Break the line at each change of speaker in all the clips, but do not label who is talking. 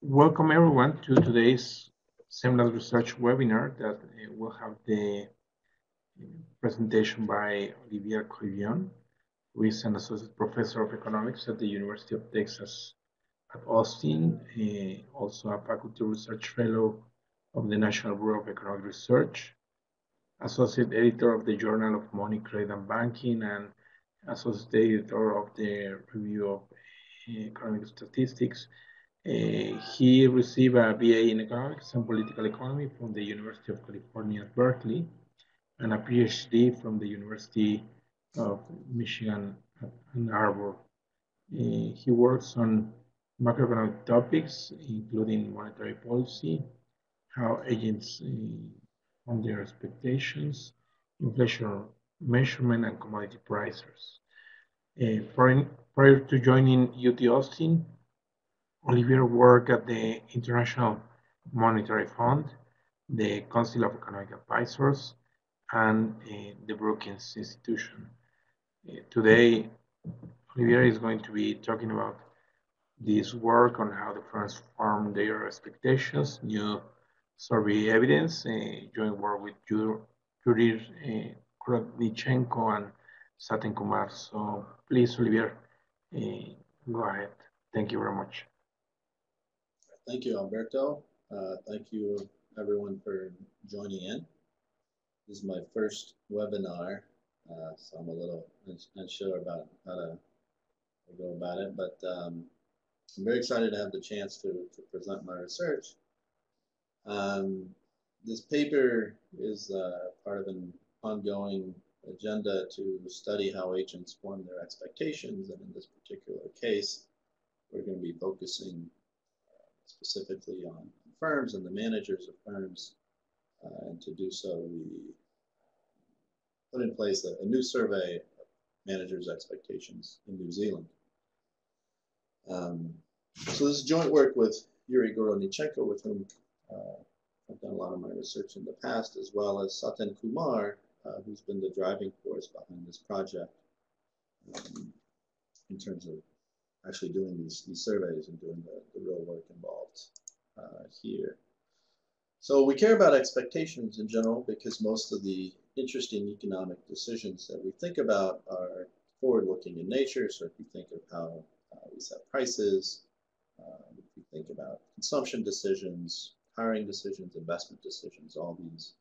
Welcome everyone to today's CEMLA's Research webinar that uh, will have the uh, presentation by Olivier Coibion, who is an associate professor of economics at the University of Texas at Austin, uh, also a faculty research fellow of the National Bureau of Economic Research, associate editor of the Journal of Money, Credit and Banking, and associate editor of the Review of uh, Economic Statistics he received a BA in economics and political economy from the University of California at Berkeley and a PhD from the University of Michigan at Ann Arbor. Uh, he works on macroeconomic topics, including monetary policy, how agents uh, on their expectations, inflation measurement, and commodity prices. Uh, prior to joining UT Austin, Olivier worked at the International Monetary Fund, the Council of Economic Advisors, and uh, the Brookings Institution. Uh, today, Olivier is going to be talking about this work on how the firms form their expectations, new survey evidence, uh, joint work with Yury uh, Gorodnichenko and Saten Kumar. So please, Olivier, uh, go ahead. Thank you very much.
Thank you, Alberto. Uh, thank you, everyone, for joining in. This is my first webinar, uh, so I'm a little unsure about how to go about it, but um, I'm very excited to have the chance to, to present my research. Um, this paper is uh, part of an ongoing agenda to study how agents form their expectations, and in this particular case, we're going to be focusing specifically on firms and the managers of firms. Uh, and to do so, we put in place a, a, new survey of managers' expectations in New Zealand. Um, so this is joint work with Yuri Gorodnichenko, with whom uh, I've done a lot of my research in the past, as well as Saten Kumar, uh, who's been the driving force behind this project um, in terms of actually doing these, these surveys and doing the, the real work involved uh, here. So we care about expectations in general because most of the interesting economic decisions that we think about are forward-looking in nature. So if you think of how uh, we set prices, uh, if you think about consumption decisions, hiring decisions, investment decisions, all these,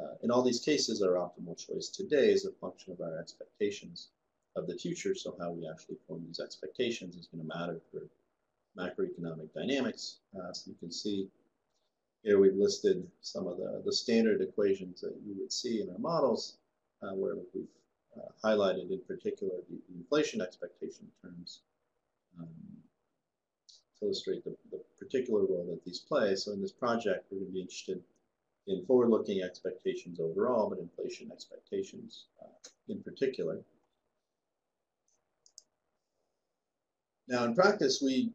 uh, in all these cases, our optimal choice today is a function of our expectations of the future. So how we actually form these expectations is going to matter for macroeconomic dynamics. Uh, so you can see here we've listed some of the, the standard equations that you would see in our models uh, where we've uh, highlighted in particular the, inflation expectation terms um, to illustrate the, the particular role that these play. So in this project, we're going to be interested in forward-looking expectations overall, but inflation expectations uh, in particular. Now, in practice, we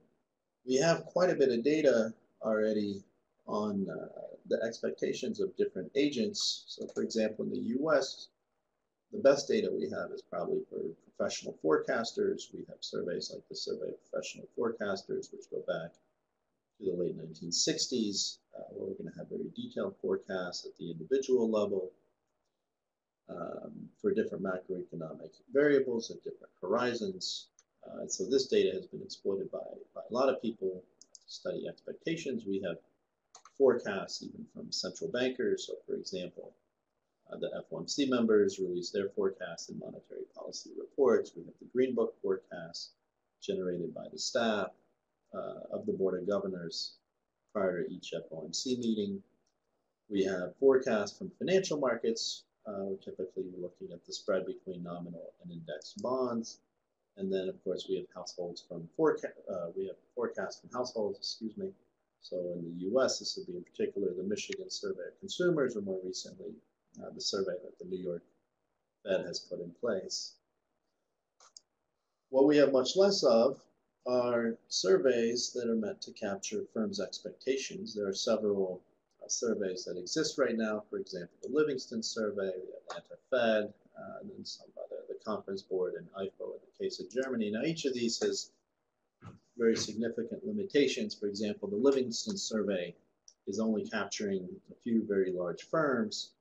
we have quite a bit of data already on uh, the expectations of different agents. So, for example, in the U.S., the best data we have is probably for professional forecasters. We have surveys like the Survey of Professional Forecasters, which go back to the late 1960s, uh, where we're going to have very detailed forecasts at the individual level um, for different macroeconomic variables at different horizons. Uh, so this data has been exploited by, by a lot of people to study expectations. We have forecasts even from central bankers. So for example, uh, the FOMC members release their forecasts in monetary policy reports. We have the Green Book forecast generated by the staff uh, of the Board of Governors prior to each FOMC meeting. We have forecasts from financial markets. Uh, typically, we're looking at the spread between nominal and index bonds. And then, of course, we have households from forecast, uh, we have forecasts from households, excuse me. So in the U.S., this would be in particular the Michigan Survey of Consumers, or more recently, uh, the survey that the New York Fed has put in place. What we have much less of are surveys that are meant to capture firms' expectations. There are several surveys that exist right now. For example, the Livingston Survey, the Atlanta Fed, uh, and then some other, the Conference Board and IFO in the case of Germany. Now, each of these has very significant limitations. For example, the Livingston survey is only capturing a few very large firms.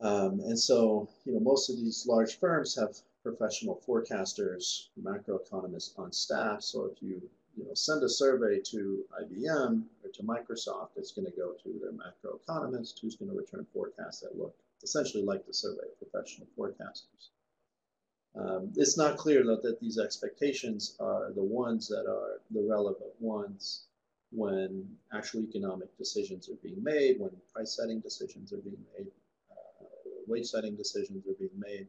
Um, and so, you know, most of these large firms have professional forecasters, macroeconomists on staff. So if you, you know, send a survey to IBM or to Microsoft, it's going to go to their macroeconomist who's going to return forecasts that look essentially like the survey of professional forecasters. Um, it's not clear though that these expectations are the ones that are the relevant ones when actual economic decisions are being made, when price setting decisions are being made, uh, wage setting decisions are being made.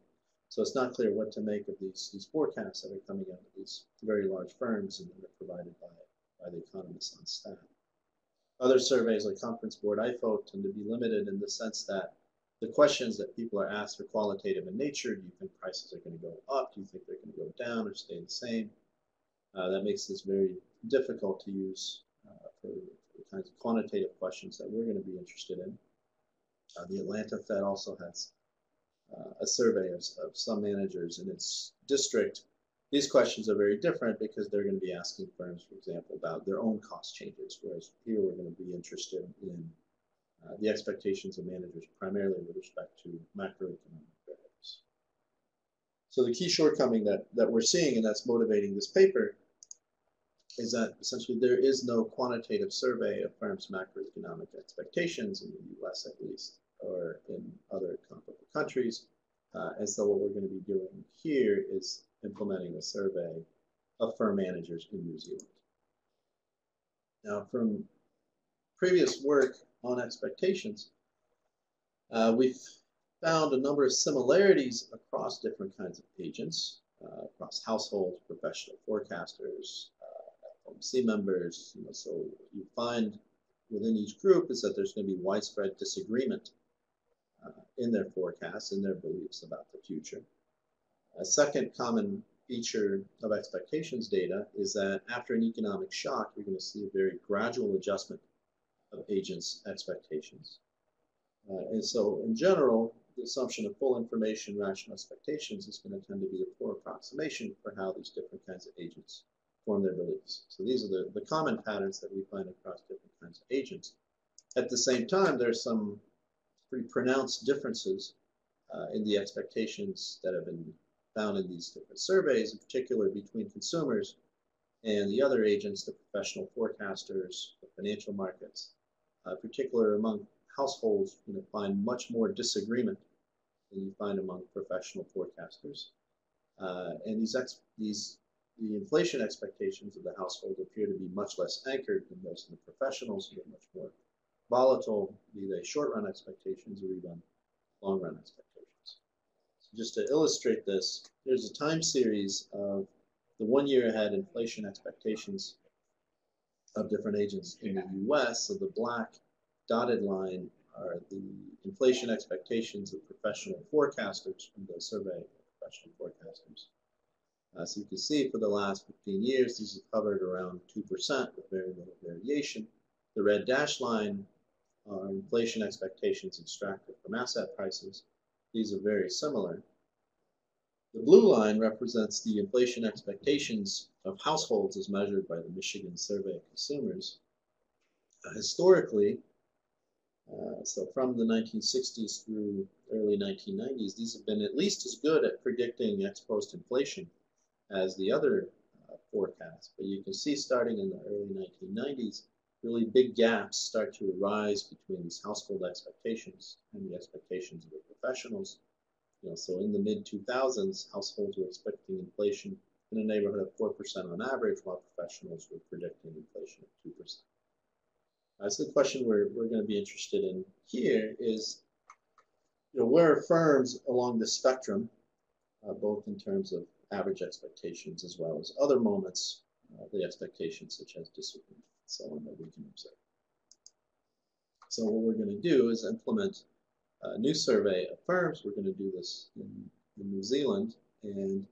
So it's not clear what to make of these, these forecasts that are coming out of these very large firms and that are provided by, by the economists on staff. Other surveys like Conference Board IFO tend to be limited in the sense that the questions that people are asked are qualitative in nature. Do you think prices are going to go up? Do you think they're going to go down or stay the same? Uh, that makes this very difficult to use uh, for, the kinds of quantitative questions that we're going to be interested in. Uh, the Atlanta Fed also has uh, a survey of, of some managers in its district. These questions are very different because they're going to be asking firms, for example, about their own cost changes, whereas here we're going to be interested in uh, the expectations of managers primarily with respect to macroeconomic variables. So the key shortcoming that, that we're seeing and that's motivating this paper is that essentially there is no quantitative survey of firms' macroeconomic expectations in the US at least, or in other comparable countries. Uh, and so what we're going to be doing here is implementing a survey of firm managers in New Zealand. Now, from previous work on expectations, uh, we've found a number of similarities across different kinds of agents, uh, across households, professional forecasters, uh, FOMC members. You know, so you find within each group is that there's going to be widespread disagreement uh, in their forecasts, in their beliefs about the future. A second common feature of expectations data is that after an economic shock, you're going to see a very gradual adjustment of agents' expectations. Uh, and so, in general, the assumption of full information, rational expectations is going to tend to be a poor approximation for how these different kinds of agents form their beliefs. So these are the, the common patterns that we find across different kinds of agents. At the same time, there's some pretty pronounced differences uh, in the expectations that have been found in these different surveys, in particular between consumers and the other agents, the professional forecasters, the financial markets, uh, particular among households, you know, find much more disagreement than you find among professional forecasters. Uh, and these, these the inflation expectations of the household appear to be much less anchored than those of the professionals, who are much more volatile, be they short-run expectations or even long-run expectations. So just to illustrate this, here's a time series of the one year ahead inflation expectations of different agents in the US. So the black dotted line are the inflation expectations of professional forecasters from the survey of professional forecasters. Uh, so you can see for the last 15 years, these have hovered around 2% with very little variation. The red dashed line are inflation expectations extracted from asset prices. These are very similar. The blue line represents the inflation expectations of households as measured by the Michigan Survey of Consumers. Uh, historically, uh, so from the 1960s through early 1990s, these have been at least as good at predicting ex post inflation as the other uh, forecasts. But you can see starting in the early 1990s, really big gaps start to arise between these household expectations and the expectations of the professionals. You know, so in the mid 2000s, households were expecting inflation in a neighborhood of 4% on average, while professionals were predicting inflation of 2%. Uh, so the question we're, we're going to be interested in here is, you know, where are firms along the spectrum, uh, both in terms of average expectations as well as other moments, uh, the expectations such as disagreement and so that we can observe. So what we're going to do is implement a new survey of firms. We're going to do this in, in New Zealand, and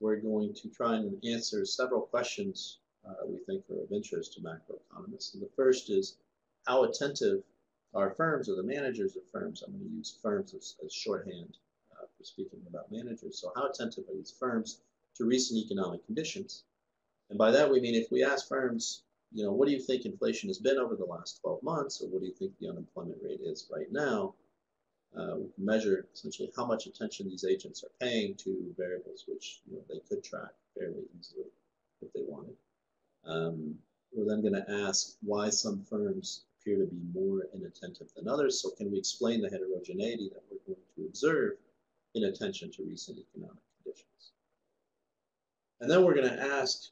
we're going to try and answer several questions uh, we think are of interest to macroeconomists. And the first is, how attentive are firms or the managers of firms? I'm going to use firms as, as shorthand uh, for speaking about managers. So how attentive are these firms to recent economic conditions? And by that we mean if we ask firms, you know, what do you think inflation has been over the last 12 months, or what do you think the unemployment rate is right now? Uh, we can measure essentially how much attention these agents are paying to variables which you know, they could track fairly easily if they wanted. Um, we're then going to ask why some firms appear to be more inattentive than others. So can we explain the heterogeneity that we're going to observe in attention to recent economic conditions? And then we're going to ask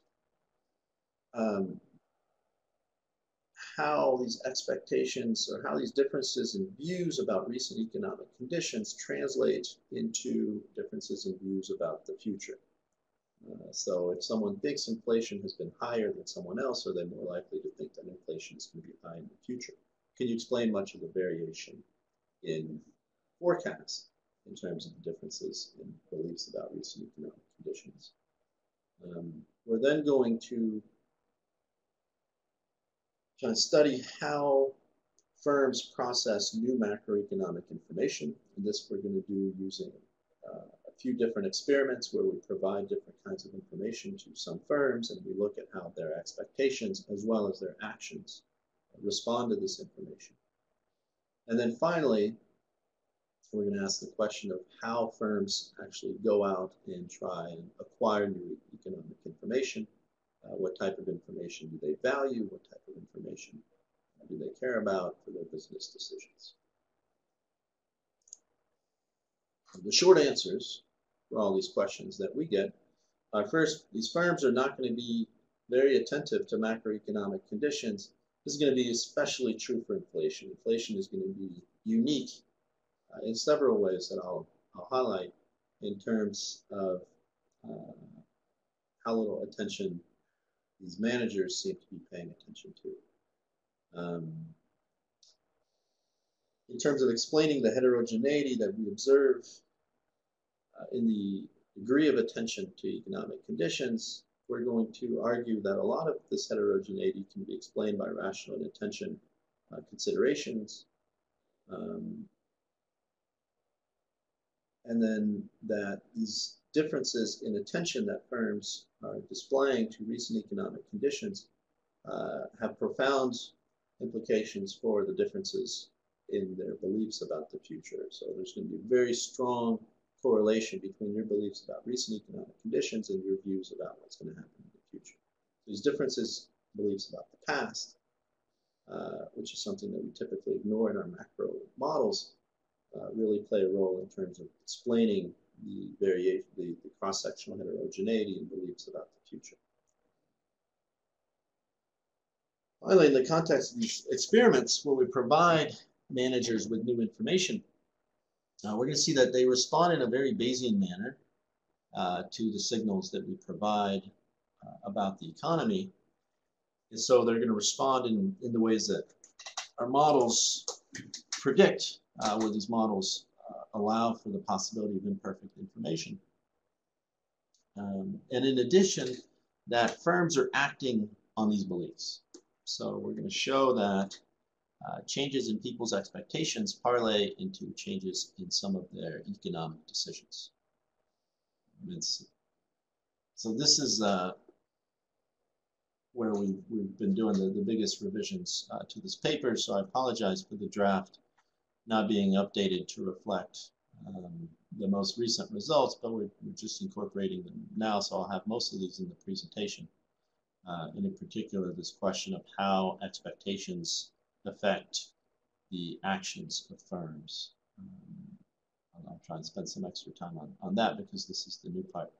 um, how these expectations or how these differences in views about recent economic conditions translate into differences in views about the future. Uh, so if someone thinks inflation has been higher than someone else, are they more likely to think that inflation is going to be high in the future? Can you explain much of the variation in forecasts in terms of the differences in beliefs about recent economic conditions? Um, we're then going to try to study how firms process new macroeconomic information. And this we're going to do using uh, few different experiments where we provide different kinds of information to some firms and we look at how their expectations as well as their actions respond to this information. And then finally, we're going to ask the question of how firms actually go out and try and acquire new economic information. Uh, what type of information do they value? What type of information do they care about for their business decisions? The short answers for all these questions that we get are first, these firms are not going to be very attentive to macroeconomic conditions. This is going to be especially true for inflation. Inflation is going to be unique uh, in several ways that I'll, I'll highlight in terms of uh, how little attention these managers seem to be paying attention to. Um, in terms of explaining the heterogeneity that we observe uh, in the degree of attention to economic conditions, we're going to argue that a lot of this heterogeneity can be explained by rational attention uh, considerations. Um, and then that these differences in attention that firms are displaying to recent economic conditions uh, have profound implications for the differences in their beliefs about the future. So there's going to be a very strong correlation between your beliefs about recent economic conditions and your views about what's going to happen in the future. These differences, beliefs about the past, uh, which is something that we typically ignore in our macro models, uh, really play a role in terms of explaining the variation, the, the cross-sectional heterogeneity in beliefs about the future. Finally, in the context of these experiments where we provide managers with new information, uh, we're going to see that they respond in a very Bayesian manner uh, to the signals that we provide uh, about the economy. And so they're going to respond in, in the ways that our models predict, uh, where these models allow for the possibility of imperfect information. Um, and in addition, that firms are acting on these beliefs. So we're going to show that uh, changes in people's expectations parlay into changes in some of their economic decisions. so this is uh, where we've, we've been doing the, the biggest revisions uh, to this paper, so I apologize for the draft not being updated to reflect um, the most recent results, but we're, we're, just incorporating them now, so I'll have most of these in the presentation. Uh, and in particular, this question of how expectations affect the actions of firms. Um, I'll try and spend some extra time on, on that because this is the new part.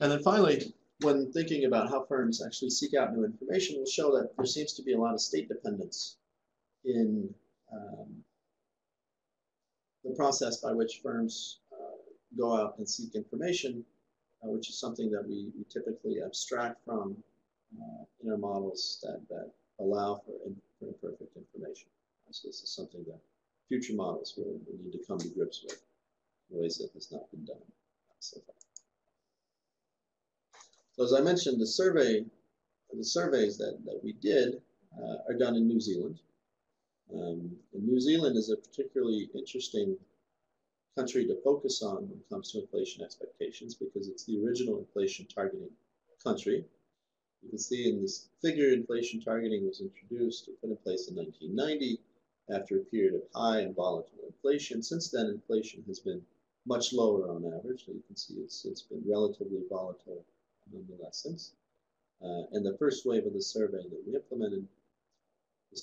And then finally, when thinking about how firms actually seek out new information, we'll show that there seems to be a lot of state dependence in um, the process by which firms uh, go out and seek information, uh, which is something that we, we typically abstract from uh, in our models that, that allow for imperfect information. So this is something that future models will, will need to come to grips with in ways that has not been done so far. So as I mentioned, the survey, the surveys that, that we did uh, are done in New Zealand. Um, New Zealand is a particularly interesting country to focus on when it comes to inflation expectations because it's the original inflation targeting country. You can see in this figure, inflation targeting was introduced or put in place in 1990 after a period of high and volatile inflation. Since then, inflation has been much lower on average. So you can see it's, it's been relatively volatile nonetheless since. Uh, and the first wave of the survey that we implemented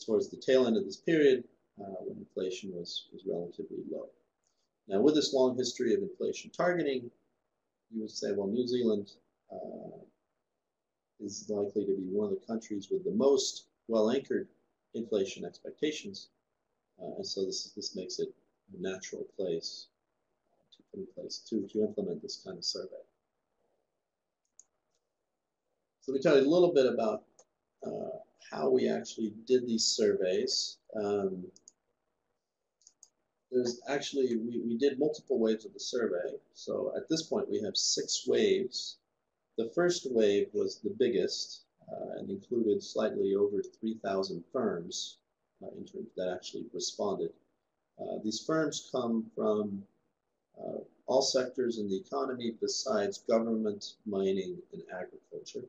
towards the tail end of this period uh, when inflation was, was relatively low. Now, with this long history of inflation targeting, you would say, well, New Zealand uh, is likely to be one of the countries with the most well-anchored inflation expectations. Uh, and so this, this makes it a natural place to put in place to, to implement this kind of survey. So let me tell you a little bit about uh, how we actually did these surveys. Um, there's actually, we, we did multiple waves of the survey. So at this point, we have six waves. The first wave was the biggest uh, and included slightly over 3,000 firms uh, in terms that actually responded. Uh, these firms come from uh, all sectors in the economy besides government, mining, and agriculture.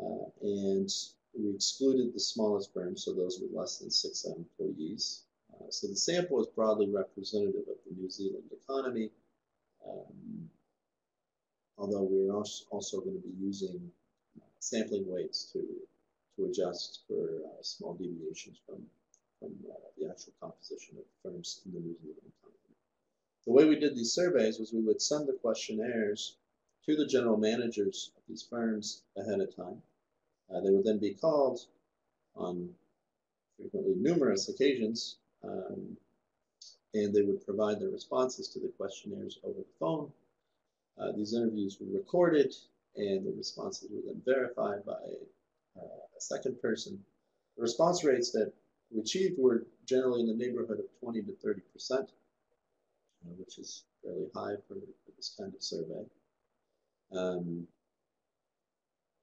Uh, and we excluded the smallest firms, so those with less than six employees. Uh, so the sample is broadly representative of the New Zealand economy, um, although we're also going to be using sampling weights to, to adjust for uh, small deviations from, from uh, the actual composition of firms in the New Zealand economy. The way we did these surveys was we would send the questionnaires to the general managers of these firms ahead of time. Uh, they would then be called on frequently numerous occasions, um, and they would provide their responses to the questionnaires over the phone. Uh, these interviews were recorded, and the responses were then verified by uh, a second person. The response rates that we achieved were generally in the neighborhood of 20 to 30 percent, uh, which is fairly high for, for this kind of survey. Um,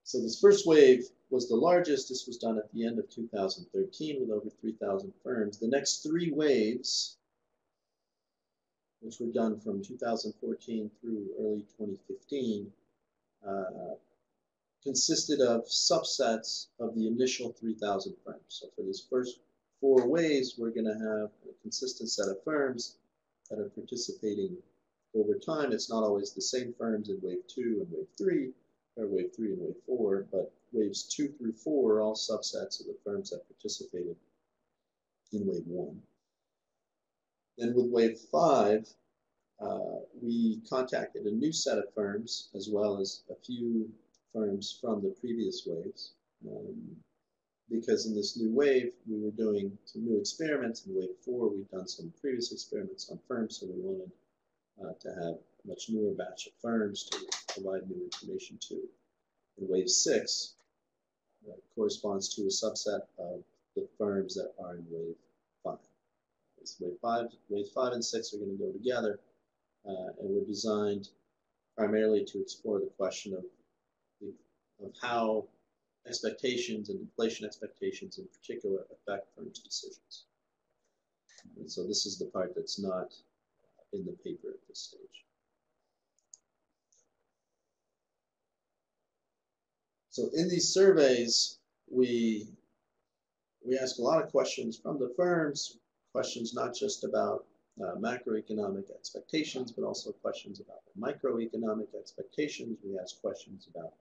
so this first wave was the largest. This was done at the end of 2013 with over 3,000 firms. The next three waves, which were done from 2014 through early 2015, uh, consisted of subsets of the initial 3,000 firms. So for these first four waves, we're going to have a consistent set of firms that are participating over time. It's not always the same firms in wave two and wave three, or wave three and wave four, but waves two through four are all subsets of the firms that participated in wave one. Then with wave five, uh, we contacted a new set of firms as well as a few firms from the previous waves. Um, because in this new wave, we were doing some new experiments. In wave four, we'd done some previous experiments on firms, so we wanted uh, to have much newer batch of firms to provide new information to. And wave six uh, corresponds to a subset of the firms that are in wave five. So wave five, wave five and six are going to go together, uh, and were designed primarily to explore the question of the, of how expectations and inflation expectations in particular affect firms' decisions. And so this is the part that's not in the paper at this stage. So in these surveys, we we ask a lot of questions from the firms, questions not just about uh, macroeconomic expectations, but also questions about the microeconomic expectations. We ask questions about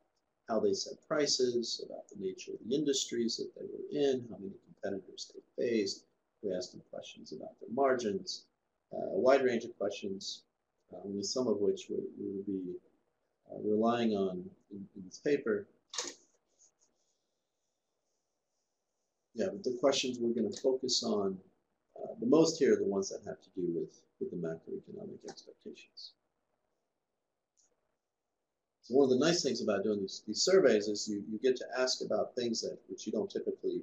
how they set prices, about the nature of the industries that they were in, how many competitors they faced. We ask them questions about their margins, uh, a wide range of questions, um, some of which we, we will be uh, relying on in, in this paper. Yeah, but the questions we're going to focus on uh, the most here are the ones that have to do with, with the macroeconomic expectations. So one of the nice things about doing these, these surveys is you, you get to ask about things that which you don't typically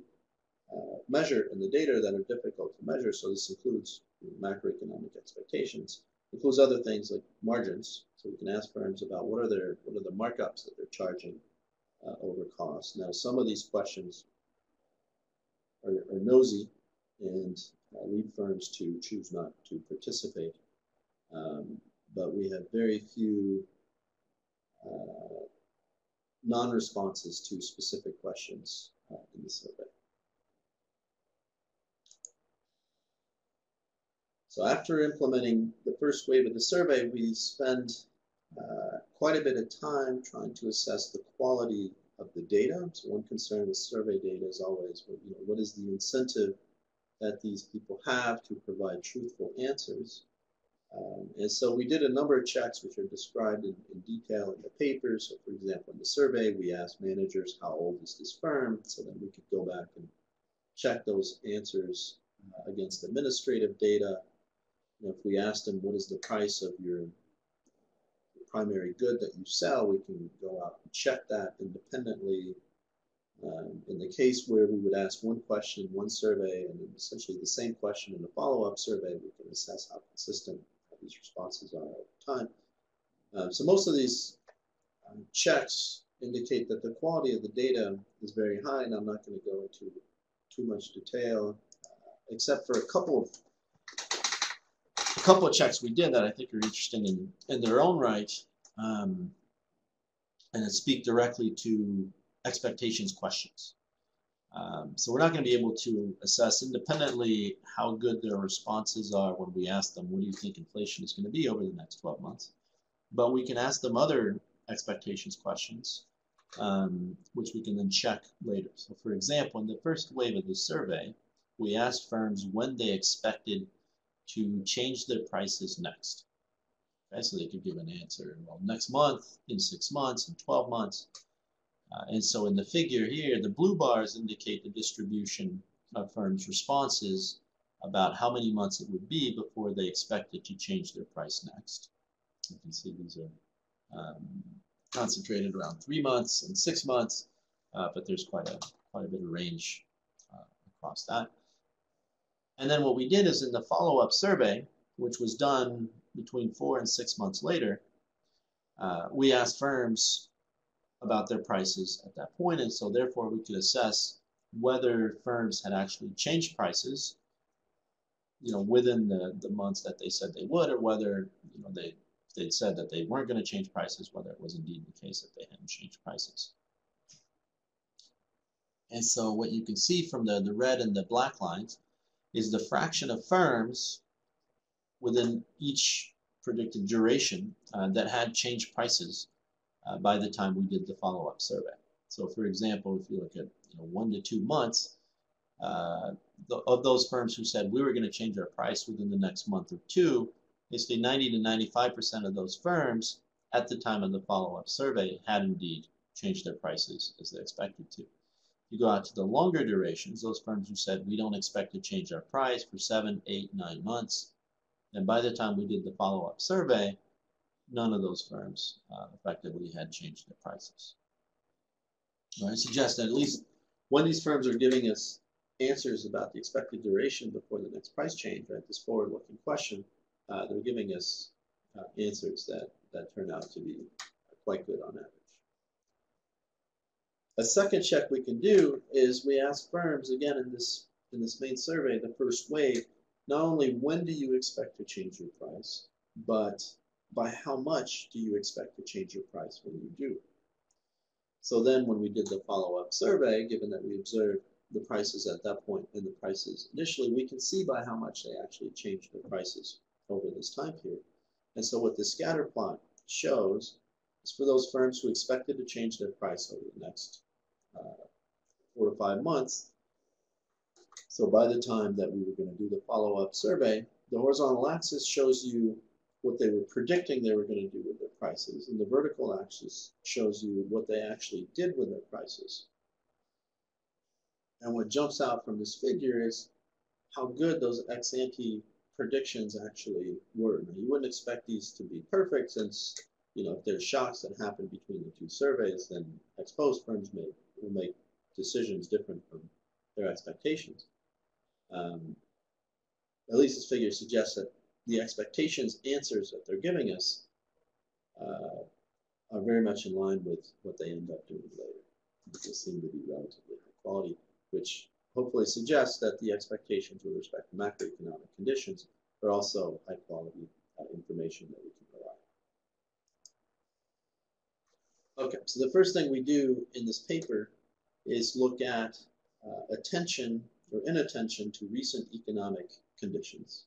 uh, measure in the data that are difficult to measure. So this includes macroeconomic expectations, it includes other things like margins. So we can ask firms about what are their what are the markups that they're charging uh, over cost. Now some of these questions are, are nosy and uh, lead firms to choose not to participate. Um, but we have very few uh, non-responses to specific questions uh, in the survey. So after implementing the first wave of the survey, we spend uh, quite a bit of time trying to assess the quality of the data. So one concern with survey data is always, you know, what is the incentive that these people have to provide truthful answers? Um, and so we did a number of checks which are described in, in, detail in the paper. So for example, in the survey, we asked managers, how old is this firm? So then we could go back and check those answers uh, against administrative data. You know, if we asked them, what is the price of your primary good that you sell, we can go out and check that independently. Um, in the case where we would ask one question, one survey, and essentially the same question in a follow-up survey, we can assess how consistent these responses are over time. Um, so most of these um, checks indicate that the quality of the data is very high, and I'm not going to go into too much detail, uh, except for a couple of a couple of checks we did that I think are interesting in, in their own right, um, and speak directly to expectations questions. Um, so we're not going to be able to assess independently how good their responses are when we ask them, what do you think inflation is going to be over the next 12 months? But we can ask them other expectations questions, um, which we can then check later. So for example, in the first wave of the survey, we asked firms when they expected to change their prices next. Okay, so they could give an answer, well, next month, in six months, in 12 months. Uh, and so in the figure here, the blue bars indicate the distribution of firms' responses about how many months it would be before they expected to change their price next. You can see these are um, concentrated around three months and six months, uh, but there's quite a quite a bit of range uh, across that. And then what we did is in the follow-up survey, which was done between four and six months later, uh, we asked firms about their prices at that point, and so therefore we could assess whether firms had actually changed prices, you know, within the, the months that they said they would, or whether, you know, they they'd said that they weren't going to change prices, whether it was indeed the case that they hadn't changed prices. And so what you can see from the, the red and the black lines is the fraction of firms within each predicted duration uh, that had changed prices uh, by the time we did the follow-up survey. So for example, if you look at you know, one to two months, uh, the, of those firms who said we were going to change our price within the next month or two, basically 90 to 95% of those firms at the time of the follow-up survey had indeed changed their prices as they expected to. You go out to the longer durations, those firms who said we don't expect to change our price for seven, eight, nine months, and by the time we did the follow-up survey, none of those firms uh, effectively had changed their prices. I suggest that at least when these firms are giving us answers about the expected duration before the next price change, right, this forward-looking question, uh, they're giving us uh, answers that, that turn out to be quite good on average. A second check we can do is we ask firms, again in this, in this main survey, the first wave, not only when do you expect to change your price, but by how much do you expect to change your price when you do? So then when we did the follow-up survey, given that we observed the prices at that point and the prices initially, we can see by how much they actually changed their prices over this time period. And so what the scatter plot shows is for those firms who expected to change their price over the next uh, four to five months. So by the time that we were going to do the follow-up survey, the horizontal axis shows you what they were predicting they were going to do with their prices, and the vertical axis shows you what they actually did with their prices. And what jumps out from this figure is how good those ex ante predictions actually were. Now, you wouldn't expect these to be perfect since, you know, if there's shocks that happen between the two surveys, then ex post firms may, will make decisions different from their expectations. Um, at least this figure suggests that the expectations answers that they're giving us uh, are very much in line with what they end up doing later. They seem to be relatively high quality, which hopefully suggests that the expectations with respect to macroeconomic conditions are also high quality uh, information that we at. So the first thing we do in this paper is look at uh, attention or inattention to recent economic conditions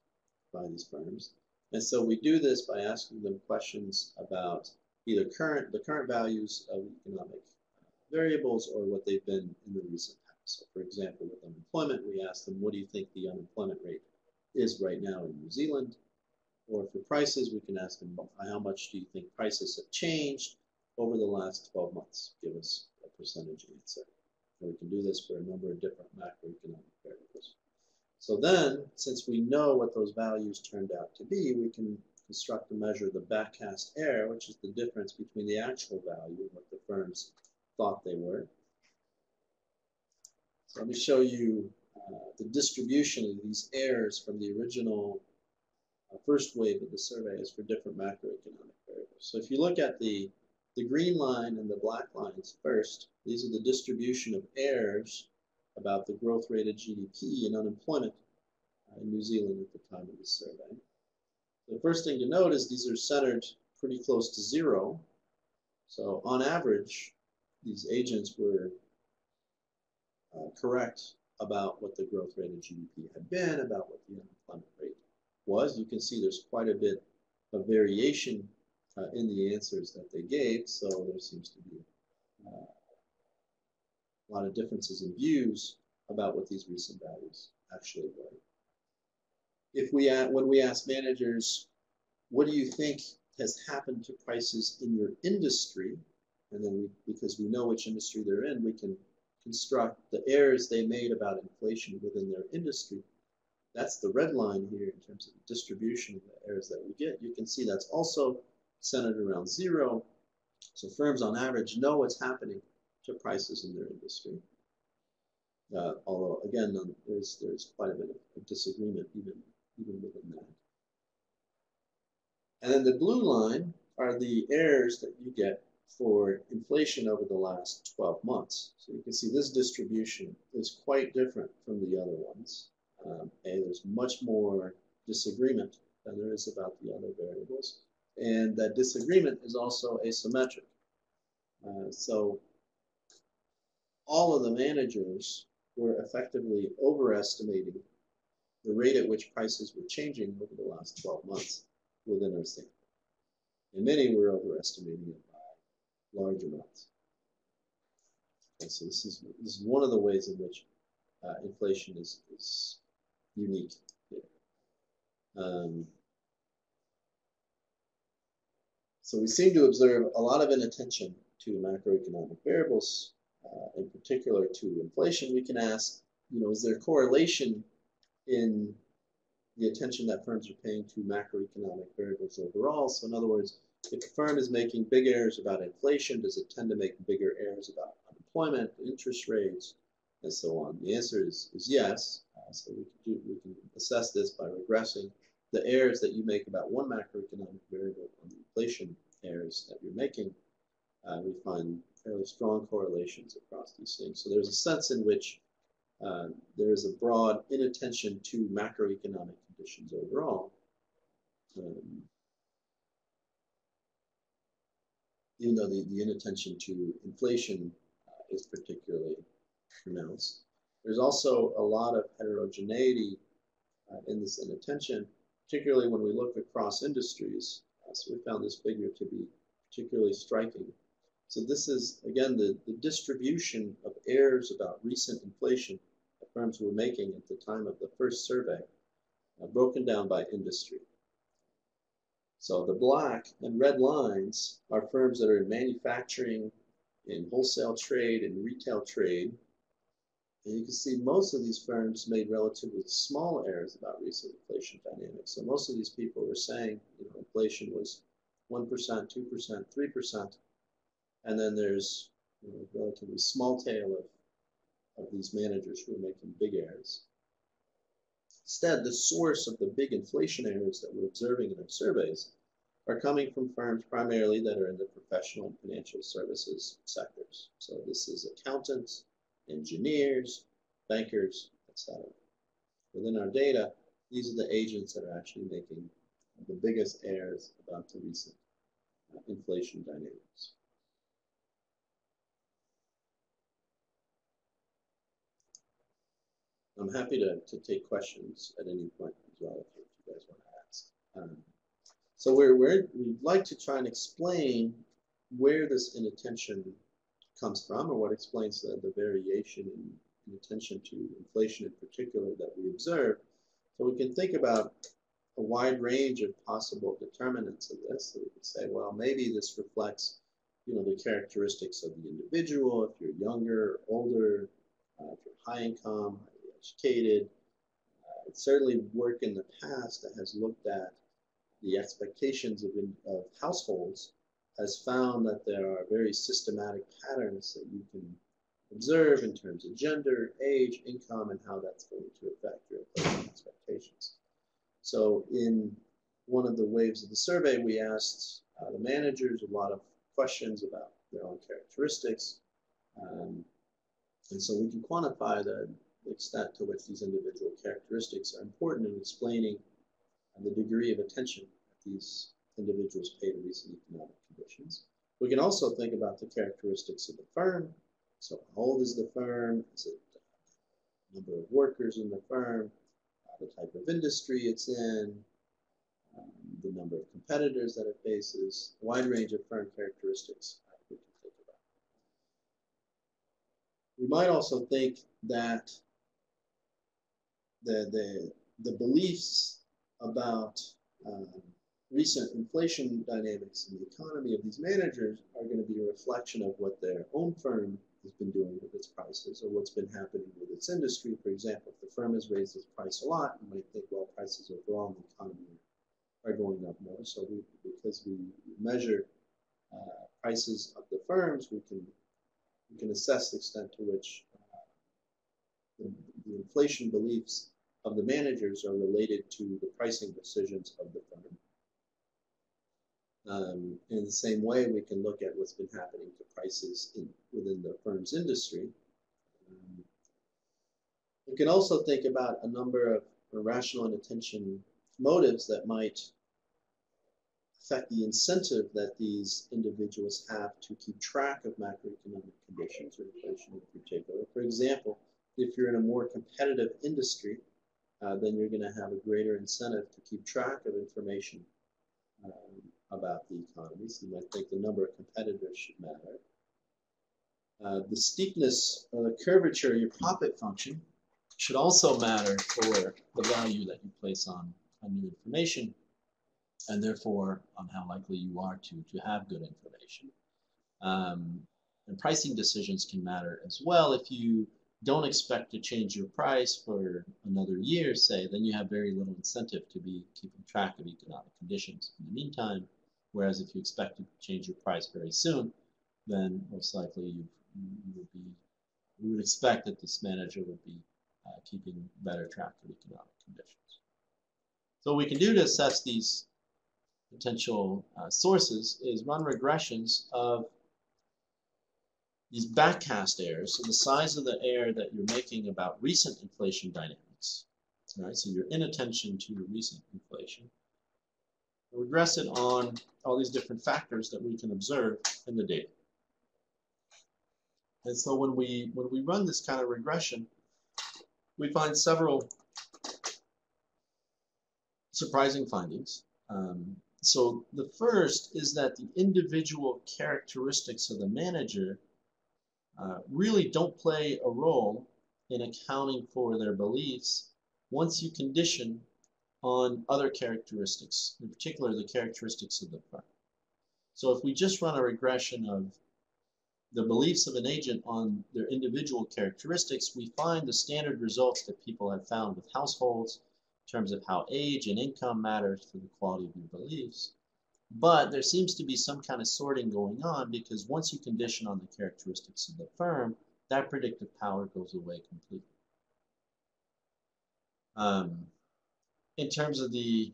by these firms. And so we do this by asking them questions about either current the current values of economic variables or what they've been in the recent past. So for example, with unemployment, we ask them, what do you think the unemployment rate is right now in New Zealand? Or for prices, we can ask them, how much do you think prices have changed over the last 12 months? Give us a percentage answer. And we can do this for a number of different macroeconomic variables. So then, since we know what those values turned out to be, we can construct a measure of the backcast error, which is the difference between the actual value and what the firms thought they were. So let me show you uh, the distribution of these errors from the original uh, first wave of the surveys for different macroeconomic variables. So if you look at the, the green line and the black lines first, these are the distribution of errors about the growth rate of GDP and unemployment uh, in New Zealand at the time of the survey. The first thing to note is these are centered pretty close to zero. So on average, these agents were uh, correct about what the growth rate of GDP had been, about what the unemployment rate was. You can see there's quite a bit of variation uh, in the answers that they gave, so there seems to be uh, a lot of differences in views about what these recent values actually were. If we, when we ask managers, what do you think has happened to prices in your industry? And then we, because we know which industry they're in, we can construct the errors they made about inflation within their industry. That's the red line here in terms of the distribution of the errors that we get. You can see that's also centered around zero. So firms on average know what's happening to prices in their industry. Uh, although again, um, there's there's quite a bit of disagreement even even within that. And then the blue line are the errors that you get for inflation over the last 12 months. So you can see this distribution is quite different from the other ones. Um, there's much more disagreement than there is about the other variables. And that disagreement is also asymmetric. Uh, so all of the managers were effectively overestimating the rate at which prices were changing over the last 12 months within our sample. And many were overestimating it by large amounts. Okay, so this is, this is one of the ways in which uh, inflation is, is unique here. Um, so we seem to observe a lot of inattention to macroeconomic variables, uh, in particular to inflation. We can ask, you know, is there correlation in the attention that firms are paying to macroeconomic variables overall. So in other words, if a firm is making big errors about inflation, does it tend to make bigger errors about unemployment, interest rates, and so on? The answer is, is yes. Uh, so we can, do, we can assess this by regressing the errors that you make about one macroeconomic variable the inflation errors that you're making. Uh, we find fairly strong correlations across these things. So there's a sense in which uh, there is a broad inattention to macroeconomic conditions overall. Um, even though the, the inattention to inflation uh, is particularly pronounced. There's also a lot of heterogeneity uh, in this inattention, particularly when we look across industries. So we found this figure to be particularly striking. So this is, again, the, the distribution of errors about recent inflation that firms were making at the time of the first survey, uh, broken down by industry. So the black and red lines are firms that are in manufacturing, in wholesale trade, and retail trade. And you can see most of these firms made relatively small errors about recent inflation dynamics. So most of these people were saying you know, inflation was 1%, 2%, 3%. And then there's you know, a relatively small tail of, of these managers who are making big errors. Instead, the source of the big inflation errors that we're observing in our surveys are coming from firms primarily that are in the professional and financial services sectors. So this is accountants, engineers, bankers, etc. Within our data, these are the agents that are actually making the biggest errors about the recent uh, inflation dynamics. I'm happy to, to take questions at any point as well if you guys want to ask. Um, so we're, we're, we'd like to try and explain where this inattention comes from or what explains the, the variation in, in attention to inflation in particular that we observe. So we can think about a wide range of possible determinants of this. So we could say, well, maybe this reflects, you know, the characteristics of the individual. If you're younger, older, uh, if you're high income, highly educated. Uh, certainly work in the past that has looked at the expectations of, in, of households has found that there are very systematic patterns that you can observe in terms of gender, age, income, and how that's going to affect your expectations. So in one of the waves of the survey, we asked uh, the managers a lot of questions about their own characteristics. Um, and so we can quantify the extent to which these individual characteristics are important in explaining the degree of attention that these individuals pay to recent economic conditions. We can also think about the characteristics of the firm. So how old is the firm? Is it the number of workers in the firm? the type of industry it's in, um, the number of competitors that it faces, a wide range of firm characteristics we can think about. We might also think that the, the, the beliefs about um, recent inflation dynamics in the economy of these managers are going to be a reflection of what their own firm has been doing with its prices or what's been happening with its industry. For example, if the firm has raised its price a lot, you might think, well, prices overall in the economy are going up more. So we, because we measure uh, prices of the firms, we can we can assess the extent to which uh, the, the inflation beliefs of the managers are related to the pricing decisions of the firm. Um, in the same way, we can look at what's been happening to prices in, within the firm's industry. Um, we can also think about a number of rational attention motives that might affect the incentive that these individuals have to keep track of macroeconomic conditions or inflation in particular. For example, if you're in a more competitive industry, uh, then you're going to have a greater incentive to keep track of information um, about the economies, you might think the number of competitors should matter. Uh, the steepness or the curvature of your profit function should also matter for the value that you place on, on new information and therefore on how likely you are to, to have good information. Um, and pricing decisions can matter as well. If you don't expect to change your price for another year, say, then you have very little incentive to be keeping track of economic conditions. In the meantime, Whereas if you expect to change your price very soon, then most likely you, would be, we would expect that this manager would be uh, keeping better track of economic conditions. So what we can do to assess these potential uh, sources is run regressions of these backcast errors, so the size of the error that you're making about recent inflation dynamics, right? So your inattention to recent inflation, regress it on all these different factors that we can observe in the data. And so when we when we run this kind of regression, we find several surprising findings. Um, so the first is that the individual characteristics of the manager uh, really don't play a role in accounting for their beliefs once you condition on other characteristics, in particular the characteristics of the firm. So if we just run a regression of the beliefs of an agent on their individual characteristics, we find the standard results that people have found with households in terms of how age and income matters for the quality of your beliefs. But there seems to be some kind of sorting going on because once you condition on the characteristics of the firm, that predictive power goes away completely. Um, in terms of the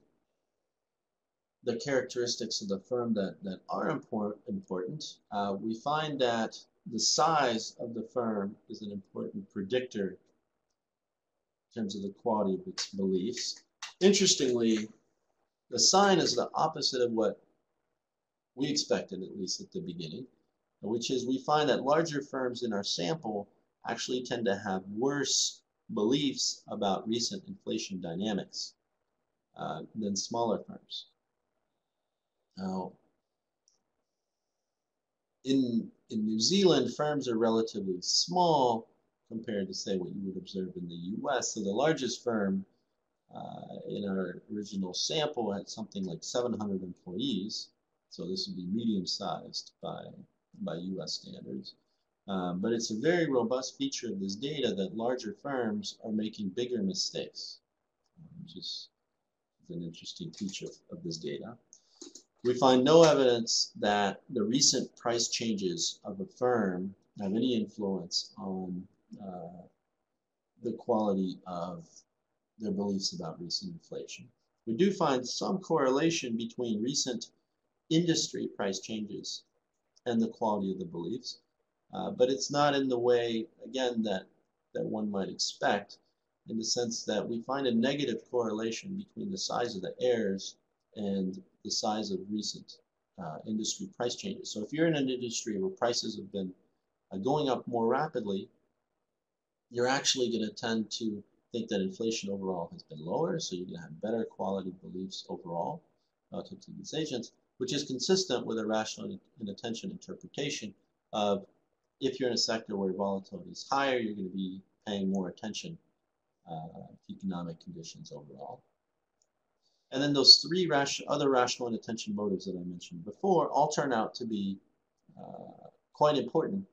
the characteristics of the firm that, that are import, important, uh, we find that the size of the firm is an important predictor in terms of the quality of its beliefs. Interestingly, the sign is the opposite of what we expected, at least at the beginning, which is we find that larger firms in our sample actually tend to have worse beliefs about recent inflation dynamics uh, than smaller firms. Now, in, in New Zealand, firms are relatively small compared to, say, what you would observe in the US. So the largest firm uh, in our original sample had something like 700 employees. So this would be medium sized by, by US standards. Um, but it's a very robust feature of this data that larger firms are making bigger mistakes, which is an interesting feature of this data. We find no evidence that the recent price changes of a firm have any influence on uh, the quality of their beliefs about recent inflation. We do find some correlation between recent industry price changes and the quality of the beliefs, uh, but it's not in the way, again, that, that one might expect, in the sense that we find a negative correlation between the size of the errors and the size of recent uh, industry price changes. So if you're in an industry where prices have been uh, going up more rapidly, you're actually going to tend to think that inflation overall has been lower, so you're going to have better quality beliefs overall relative to these agents, which is consistent with a rational inattention interpretation of if you're in a sector where volatility is higher, you're going to be paying more attention uh, economic conditions overall. And then those three ration, other rational inattention motives that I mentioned before all turn out to be uh, quite important,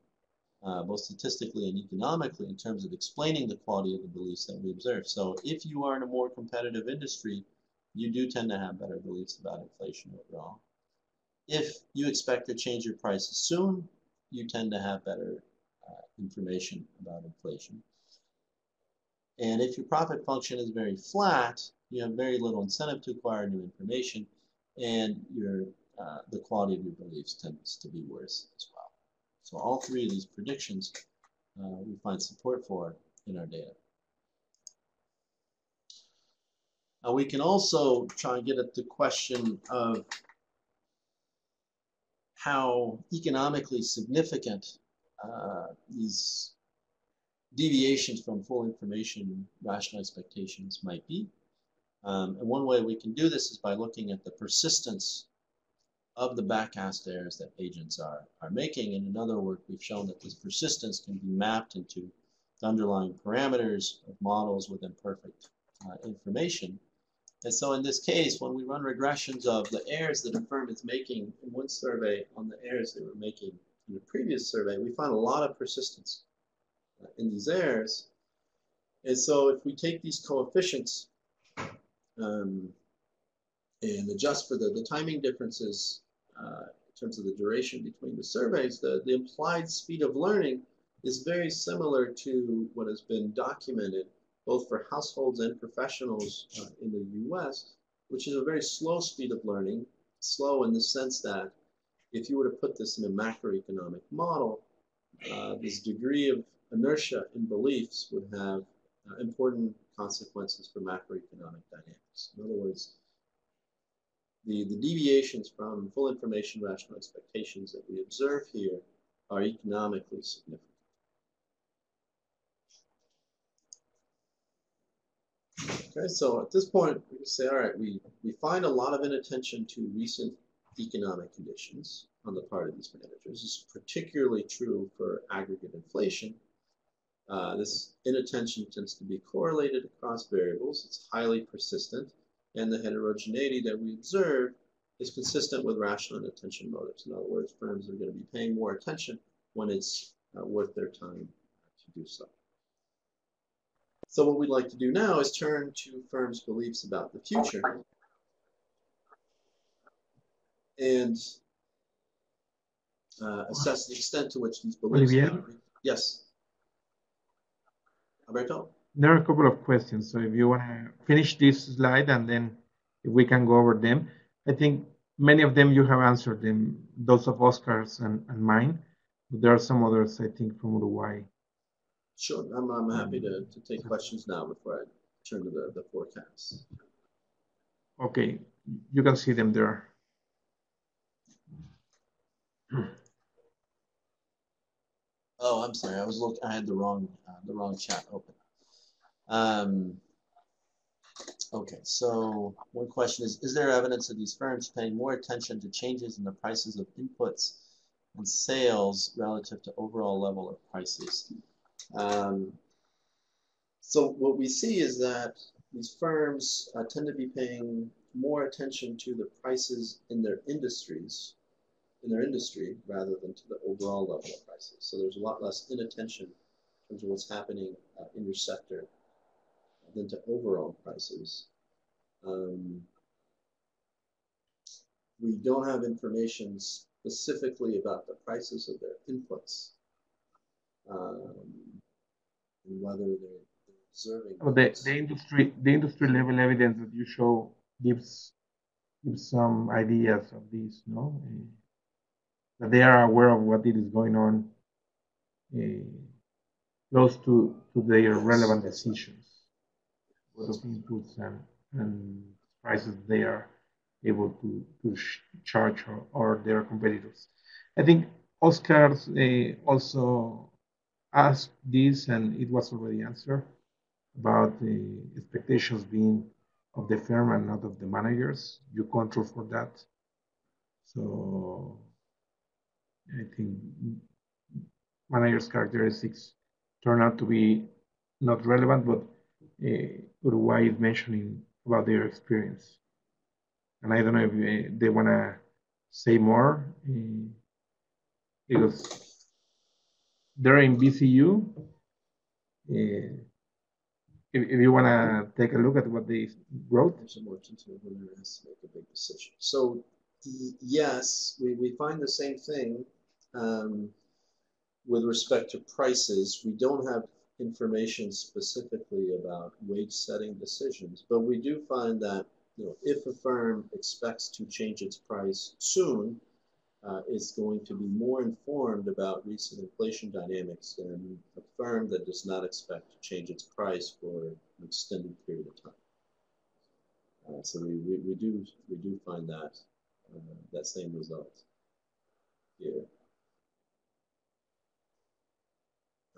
uh, both statistically and economically, in terms of explaining the quality of the beliefs that we observe. So if you are in a more competitive industry, you do tend to have better beliefs about inflation overall. If you expect to change your prices soon, you tend to have better uh, information about inflation. And if your profit function is very flat, you have very little incentive to acquire new information, and your uh, the quality of your beliefs tends to be worse as well. So all three of these predictions uh, we find support for in our data. Now we can also try and get at the question of how economically significant uh, these deviations from full information rational expectations might be. Um, and one way we can do this is by looking at the persistence of the backcast errors that agents are, are making. And in other words, we've shown that this persistence can be mapped into the underlying parameters of models with imperfect uh, information. And so in this case, when we run regressions of the errors that a firm is making in one survey on the errors they were making in the previous survey, we find a lot of persistence in these errors. And so if we take these coefficients um, and adjust for the, the timing differences uh, in terms of the duration between the surveys, the, the implied speed of learning is very similar to what has been documented both for households and professionals uh, in the US, which is a very slow speed of learning, slow in the sense that if you were to put this in a macroeconomic model, uh, this degree of inertia in beliefs would have uh, important consequences for macroeconomic dynamics. In other words, the, the deviations from full information rational expectations that we observe here are economically significant. Okay, so at this point, we can say, all right, we, we find a lot of inattention to recent economic conditions on the part of these managers. This is particularly true for aggregate inflation, uh, this inattention tends to be correlated across variables. It's highly persistent, and the heterogeneity that we observe is consistent with rational inattention motives. In other words, firms are going to be paying more attention when it's uh, worth their time to do so. So what we'd like to do now is turn to firms' beliefs about the future and uh, assess the extent to which these beliefs.
Olivier?
Yes. Alberto?
There are a couple of questions. So if you want to finish this slide and then if we can go over them. I think many of them you have answered them, those of Oscar's and, and mine. But there are some others, I think, from Uruguay.
Sure. I'm, I'm happy to, to take questions now before I turn to the, the forecasts.
Okay. You can see them there.
Oh, I'm sorry. I was looking. I had the wrong uh, the wrong chat open. Um, okay, so one question is, is there evidence of these firms paying more attention to changes in the prices of inputs and sales relative to overall level of prices? Um, so what we see is that these firms uh, tend to be paying more attention to the prices in their industries, in their industry, rather than to the overall level of prices. So there's a lot less inattention in terms of what's happening uh, in your sector than to overall prices. Um, we don't have information specifically about the prices of their inputs um, and whether they're, they're observing.
Oh, the, the industry the industry level evidence that you show gives gives some ideas of this, no? That they are aware of what it is going on uh, close to, to their relevant decisions what of inputs and, and prices they are able to, to charge or, or, their competitors. I think Oscar uh, also asked this and it was already answered about the expectations being of the firm and not of the managers. You control for that. So I think managers' characteristics turn out to be not relevant, but uh, Uruguay is mentioning about their experience. And I don't know if uh, they want to say more uh, because they're in BCU. Uh, if, if you want to take a look at what they wrote.
There's a more detail when there has to make a big decision. So, yes, we, we find the same thing um, with respect to prices. We don't have information specifically about wage setting decisions, but we do find that you know, if a firm expects to change its price soon, uh, going to be more informed about recent inflation dynamics than a firm that does not expect to change its price for an extended period of time. Uh, so we, we, we, do we do find that uh, that same result here.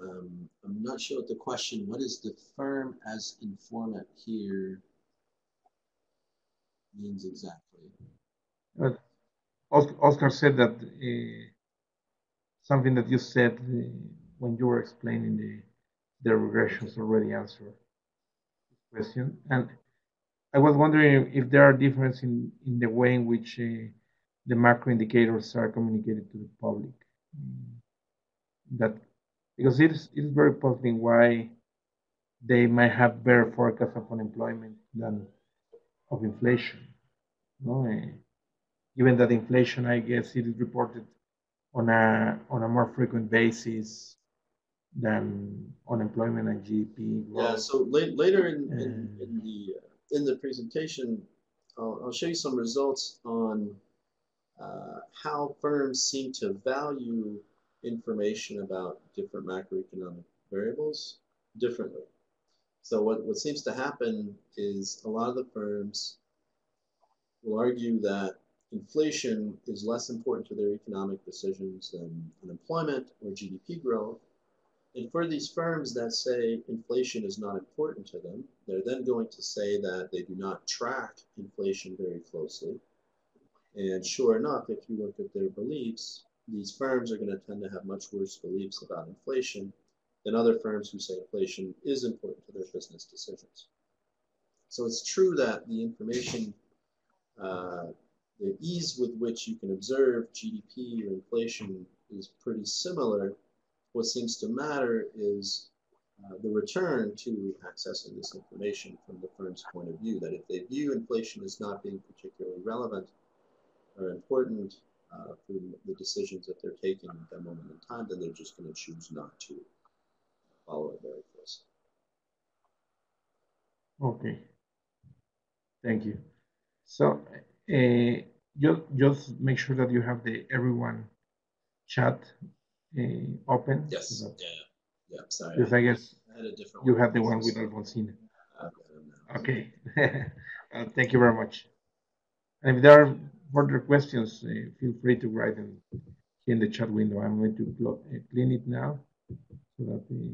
Um, I'm not sure what the question, what is the firm as informant here means exactly?
Uh, Oscar said that uh, something that you said uh, when you were explaining the, the regressions already answered the question. And I was wondering if there are differences in, in the way in which uh, the macro indicators are communicated to the public. That because it is, it is very puzzling why they might have better forecast of unemployment than of inflation. No, uh, given that inflation, I guess, it is reported on a on a more frequent basis than unemployment and GDP.
Growth. Yeah. So late, later in, in, in, the in the presentation, I'll, I'll show you some results on uh, how firms seem to value information about different macroeconomic variables differently. So what, what seems to happen is a lot of the firms will argue that inflation is less important to their economic decisions than unemployment or GDP growth. And for these firms that say inflation is not important to them, they're then going to say that they do not track inflation very closely. And sure enough, if you look at their beliefs, these firms are going to tend to have much worse beliefs about inflation than other firms who say inflation is important to their business decisions. So it's true that the information, uh, the ease with which you can observe GDP or inflation is pretty similar. What seems to matter is uh, the return to accessing this information from the firm's point of view, that if they view inflation as not being particularly relevant or important, uh, for the decisions that they're taking at that moment in time, then they're just going to choose not to follow it very closely.
Okay. Thank you. So uh, just, just make sure that you have the everyone chat uh, open.
Yes. So yeah. Yeah. Sorry.
Because I guess I you have the one with Alfonsina. Okay. uh, thank you very much. And if there are further questions, uh, feel free to write them in the chat window. I'm going to uh, clean it now so that we,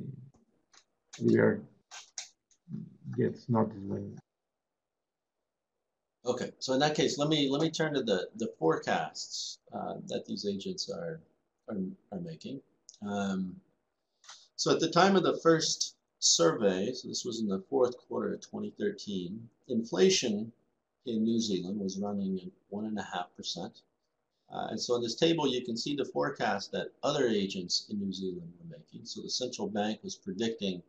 we are gets noticed when.
Okay, so in that case, let me let me turn to the the forecasts uh, that these agents are are, are making. Um, so at the time of the first survey, so this was in the fourth quarter of 2013, inflation in New Zealand was running at one and a half percent. Uh, and so in this table, you can see the forecast that other agents in New Zealand were making. So the central bank was predicting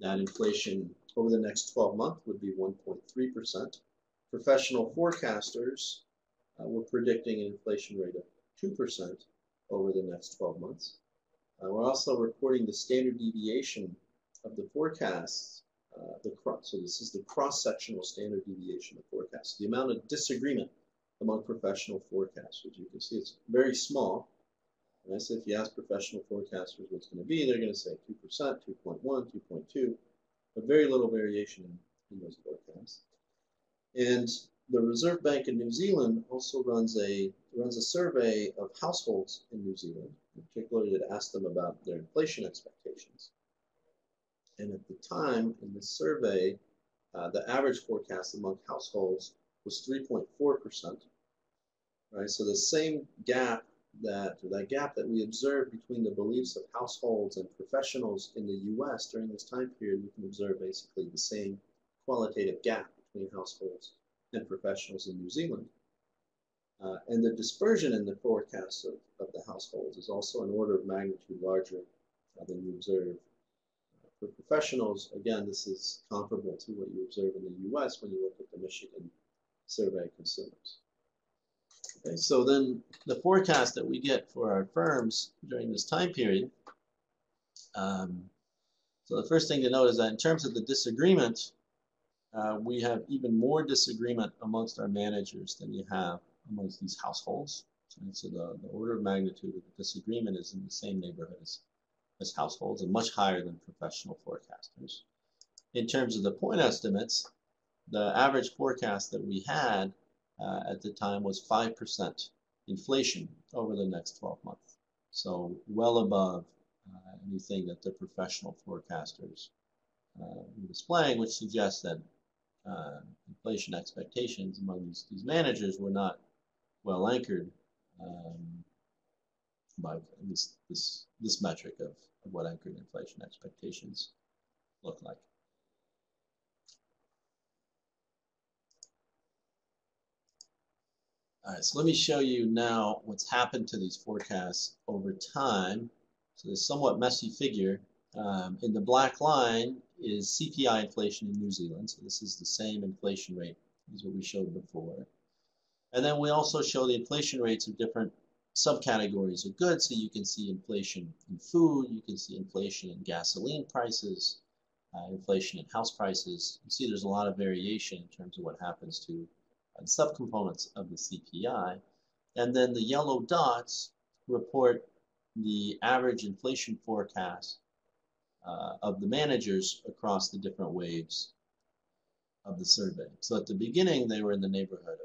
that inflation over the next 12 months would be 1.3%. Professional forecasters uh, were predicting an inflation rate of 2% over the next 12 months. Uh, we're also reporting the standard deviation of the forecasts. Uh, the so this is the cross-sectional standard deviation of forecasts. The amount of disagreement among professional forecasters. You can see it's very small. And I said if you ask professional forecasters what's going to be, they're going to say 2%, 2.1, 2.2, but very little variation in, in those forecasts. And the Reserve Bank in New Zealand also runs a runs a survey of households in New Zealand, particularly to ask them about their inflation expectations. And at the time in the survey, uh, the average forecast among households was 3.4%. Right, so the same gap that that gap that we observed between the beliefs of households and professionals in the U.S. during this time period, we can observe basically the same qualitative gap between households and professionals in New Zealand. Uh, and the dispersion in the forecasts of, of the households is also an order of magnitude larger uh, than you observe. For professionals, again, this is comparable to what you observe in the U.S. when you look at the Michigan survey consumers. Okay, so then the forecast that we get for our firms during this time period, um, so the first thing to note is that in terms of the disagreement, uh, we have even more disagreement amongst our managers than you have amongst these households. And so the, the order of magnitude of the disagreement is in the same neighborhood as, as households and much higher than professional forecasters. In terms of the point estimates, the average forecast that we had uh, at the time was 5% inflation over the next 12 months. So well above uh, anything that the professional forecasters uh, were displaying, which suggests that uh, inflation expectations among these, these managers were not well anchored um, by this, this, this metric of, of what anchored inflation expectations look like. All right, so let me show you now what's happened to these forecasts over time. So this somewhat messy figure. Um, in the black line is CPI inflation in New Zealand. So this is the same inflation rate as what we showed before. And then we also show the inflation rates of different subcategories of goods. So you can see inflation in food, you can see inflation in gasoline prices, uh, inflation in house prices. You see there's a lot of variation in terms of what happens to and subcomponents of the CPI. And then the yellow dots report the average inflation forecast uh, of the managers across the different waves of the survey. So at the beginning, they were in the neighborhood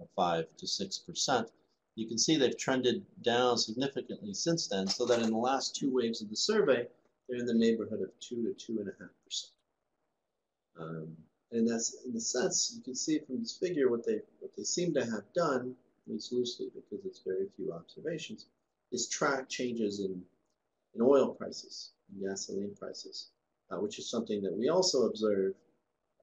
of 5 to 6%. You can see they've trended down significantly since then, so that in the last two waves of the survey, they're in the neighborhood of 2 to 2.5%. Um, and that's in the sense you can see from this figure what they what they seem to have done, at least loosely because it's very few observations, is track changes in in oil prices and gasoline prices, uh, which is something that we also observe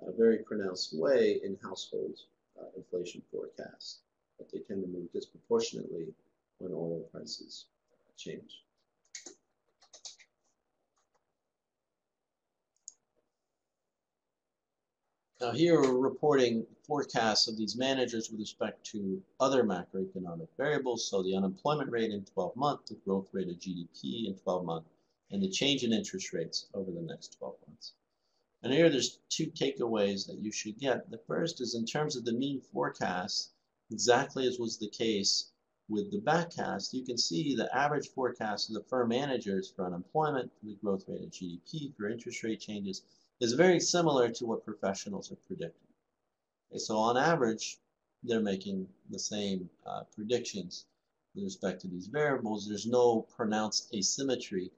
a very pronounced way in household uh, inflation forecasts. That they tend to move disproportionately when oil prices change. Now here we're reporting forecasts of these managers with respect to other macroeconomic variables, so the unemployment rate in 12 months, the growth rate of GDP in 12 months, and the change in interest rates over the next 12 months. And here there's two takeaways that you should get. The first is in terms of the mean forecast, exactly as was the case with the backcast, you can see the average forecast of the firm managers for unemployment, for the growth rate of GDP, for interest rate changes, is very similar to what professionals are predicting. Okay, so on average, they're making the same uh, predictions with respect to these variables. There's no pronounced asymmetry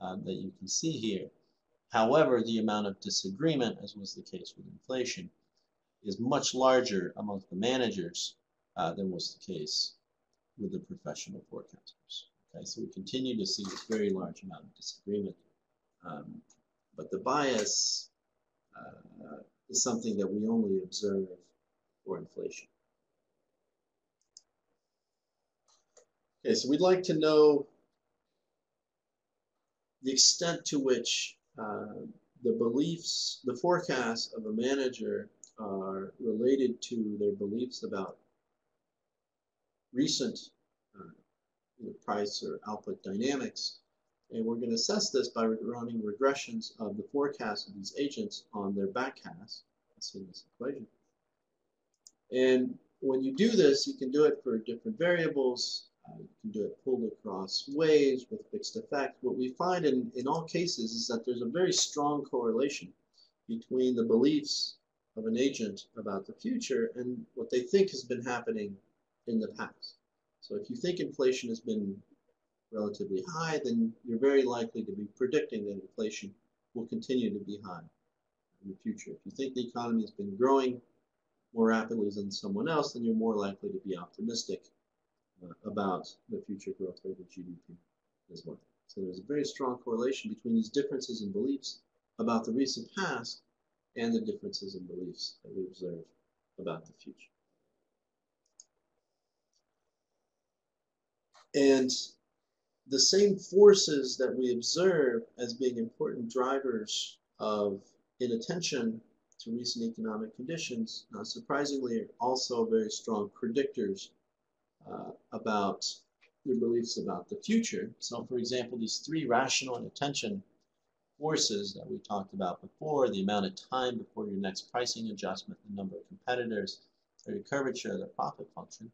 uh, that you can see here. However, the amount of disagreement, as was the case with inflation, is much larger amongst the managers uh, than was the case with the professional forecasters. Okay, so we continue to see this very large amount of disagreement. Um, but the bias uh, is something that we only observe for inflation. Okay, so we'd like to know the extent to which uh, the beliefs, the forecasts of a manager are related to their beliefs about recent uh, you know, price or output dynamics. And we're going to assess this by running regressions of the forecast of these agents on their. That's in this equation. And when you do this, you can do it for different variables. Uh, you can do it pulled across waves with fixed effect. What we find in, in all cases is that there's a very strong correlation between the beliefs of an agent about the future and what they think has been happening in the past. So if you think inflation has been relatively high, then you're very likely to be predicting that inflation will continue to be high in the future. If you think the economy has been growing more rapidly than someone else, then you're more likely to be optimistic uh, about the future growth rate of GDP as well. So there's a very strong correlation between these differences in beliefs about the recent past and the differences in beliefs that we observe about the future. And the same forces that we observe as being important drivers of inattention to recent economic conditions, uh, surprisingly, are also very strong predictors uh, about your beliefs about the future. So, for example, these three rational inattention forces that we talked about before, the amount of time before your next pricing adjustment, the number of competitors, or your curvature, the profit function,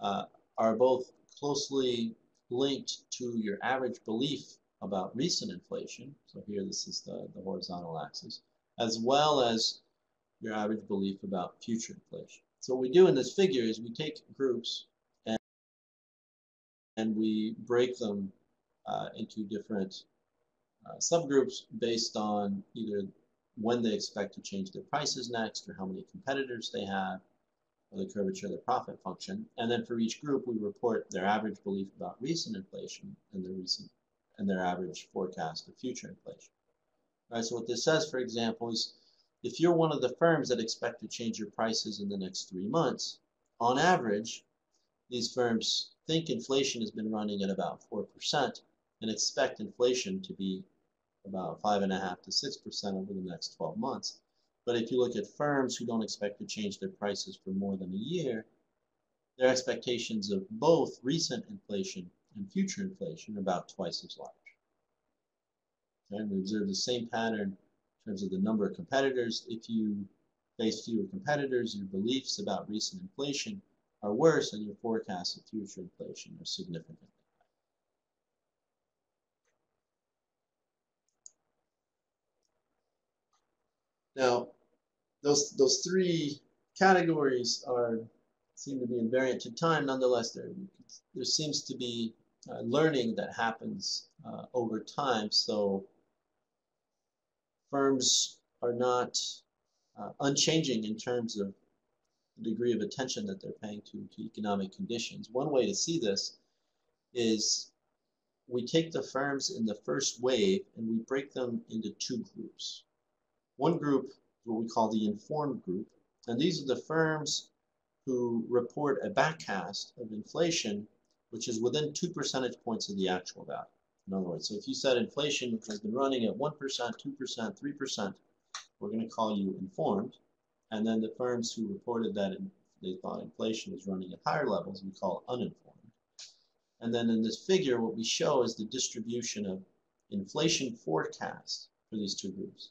uh, are both closely linked to your average belief about recent inflation. So here this is the, the horizontal axis, as well as your average belief about future inflation. So what we do in this figure is we take groups and, and we break them uh, into different uh, subgroups based on either when they expect to change their prices next or how many competitors they have or the curvature of the profit function. And then for each group, we report their average belief about recent inflation and their recent and their average forecast of future inflation. All right, so what this says, for example, is if you're one of the firms that expect to change your prices in the next three months, on average, these firms think inflation has been running at about 4% and expect inflation to be about 5.5 to 6% over the next 12 months. But if you look at firms who don't expect to change their prices for more than a year, their expectations of both recent inflation and future inflation are about twice as large. And we observe the same pattern in terms of the number of competitors. If you face fewer competitors, your beliefs about recent inflation are worse and your forecasts of future inflation are significantly Now, those those three categories are seem to be invariant to time. Nonetheless, there there seems to be uh, learning that happens uh, over time. So firms are not uh, unchanging in terms of the degree of attention that they're paying to, to economic conditions. One way to see this is we take the firms in the first wave and we break them into two groups. One group is what we call the informed group, and these are the firms who report a backcast of inflation which is within two percentage points of the actual value. In other words, so if you said inflation has been running at 1%, 2%, 3%, we're going to call you informed. And then the firms who reported that they thought inflation was running at higher levels, we call uninformed. And then in this figure, what we show is the distribution of inflation forecasts for these two groups.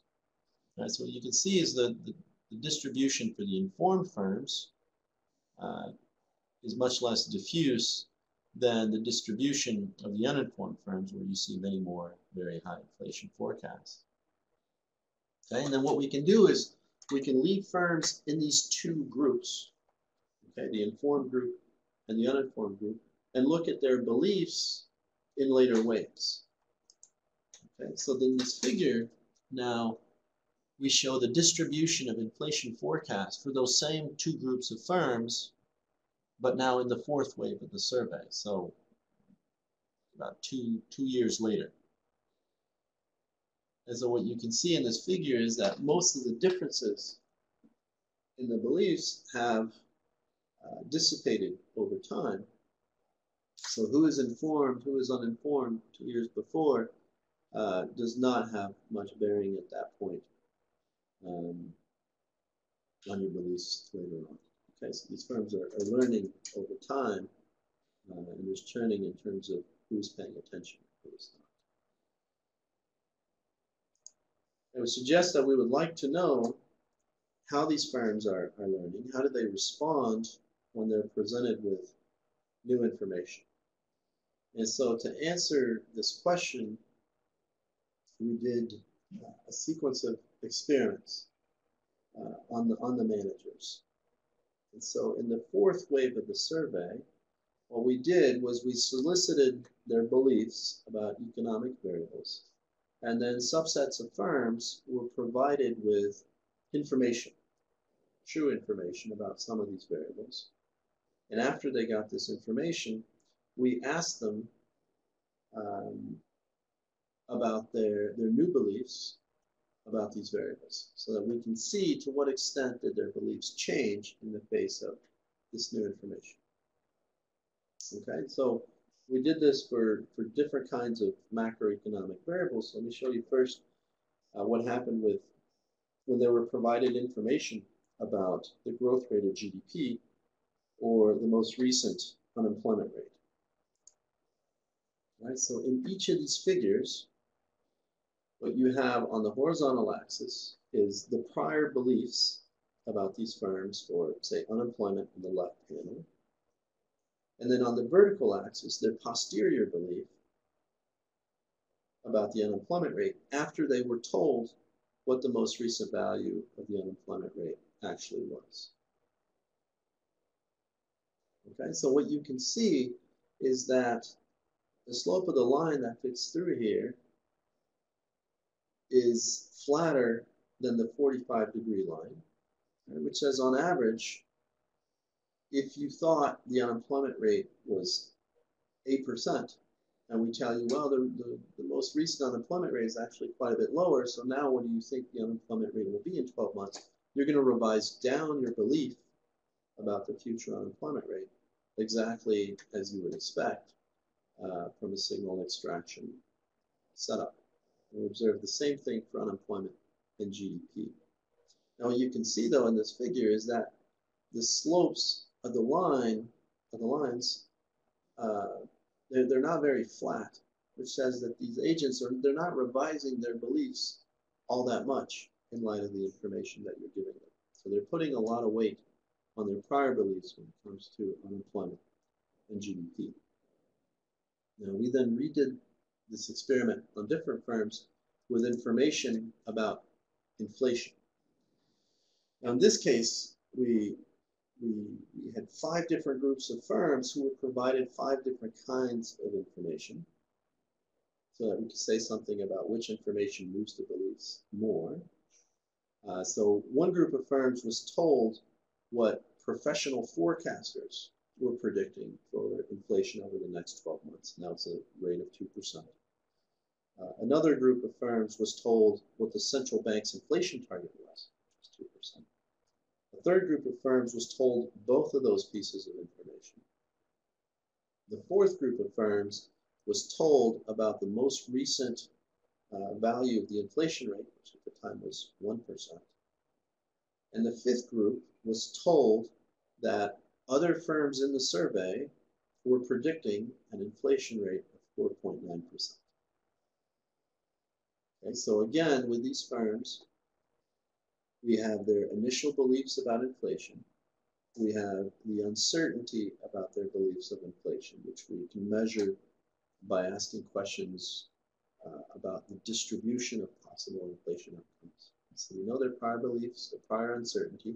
So what you can see is the, the, the distribution for the informed firms uh, is much less diffuse than the distribution of the uninformed firms where you see many more very high inflation forecasts. Okay, and then what we can do is we can leave firms in these two groups, okay, the informed group and the uninformed group, and look at their beliefs in later waves. Okay, so then this figure now we show the distribution of inflation forecasts for those same two groups of firms, but now in the fourth wave of the survey. So about two, two years later. And so what you can see in this figure is that most of the differences in the beliefs have uh, dissipated over time. So who is informed, who is uninformed two years before uh, does not have much bearing at that point um, on your release later on. Okay, so these firms are, are learning over time, uh, and there's churning in terms of who's paying attention, who's not. I would suggest that we would like to know how these firms are, are learning, how do they respond when they're presented with new information. And so to answer this question, we did a sequence of experiments uh, on, the, on the managers. And so in the fourth wave of the survey, what we did was we solicited their beliefs about economic variables, and then subsets of firms were provided with information, true information about some of these variables. And after they got this information, we asked them um, about their, their new beliefs about these variables so that we can see to what extent did their beliefs change in the face of this new information. Okay, so we did this for, for different kinds of macroeconomic variables. Let me show you first uh, what happened with when they were provided information about the growth rate of GDP or the most recent unemployment rate. Right, so in each of these figures, what you have on the horizontal axis is the prior beliefs about these firms for, say, unemployment in the left panel. And then on the vertical axis, their posterior belief about the unemployment rate after they were told what the most recent value of the unemployment rate actually was. Okay, so what you can see is that the slope of the line that fits through here is flatter than the 45 degree line, which says on average, if you thought the unemployment rate was 8%, and we tell you, well, the, the, the, most recent unemployment rate is actually quite a bit lower, so now what do you think the unemployment rate will be in 12 months? You're going to revise down your belief about the future unemployment rate exactly as you would expect uh, from a signal extraction setup. We observe the same thing for unemployment and GDP. Now what you can see though in this figure is that the slopes of the line, of the lines, uh, they're, they're not very flat, which says that these agents are, they're not revising their beliefs all that much in light of the information that you're giving them. So they're putting a lot of weight on their prior beliefs when it comes to unemployment and GDP. Now we then redid this experiment on different firms with information about inflation. Now in this case, we, we, we had five different groups of firms who were provided five different kinds of information so that we could say something about which information moves the beliefs more. Uh, so one group of firms was told what professional forecasters were predicting for inflation over the next 12 months. Now it's a rate of 2%. Uh, another group of firms was told what the central bank's inflation target was, which was 2%. A third group of firms was told both of those pieces of information. The fourth group of firms was told about the most recent uh, value of the inflation rate, which at the time was 1%. And the fifth group was told that other firms in the survey were predicting an inflation rate of 4.9%. Okay, so again, with these firms, we have their initial beliefs about inflation. We have the uncertainty about their beliefs of inflation, which we can measure by asking questions uh, about the distribution of possible inflation outcomes. So we know their prior beliefs, their prior uncertainty.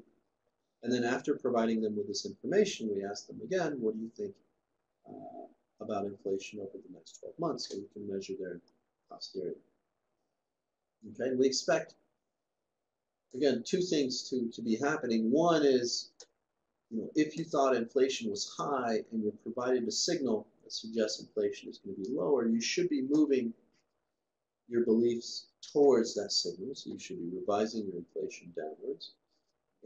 And then after providing them with this information, we ask them again, what do you think uh, about inflation over the next 12 months? So we can measure their posterior. Okay, we expect, again, two things to, to be happening. One is, you know, if you thought inflation was high and you're provided a signal that suggests inflation is going to be lower, you should be moving your beliefs towards that signal. So you should be revising your inflation downwards.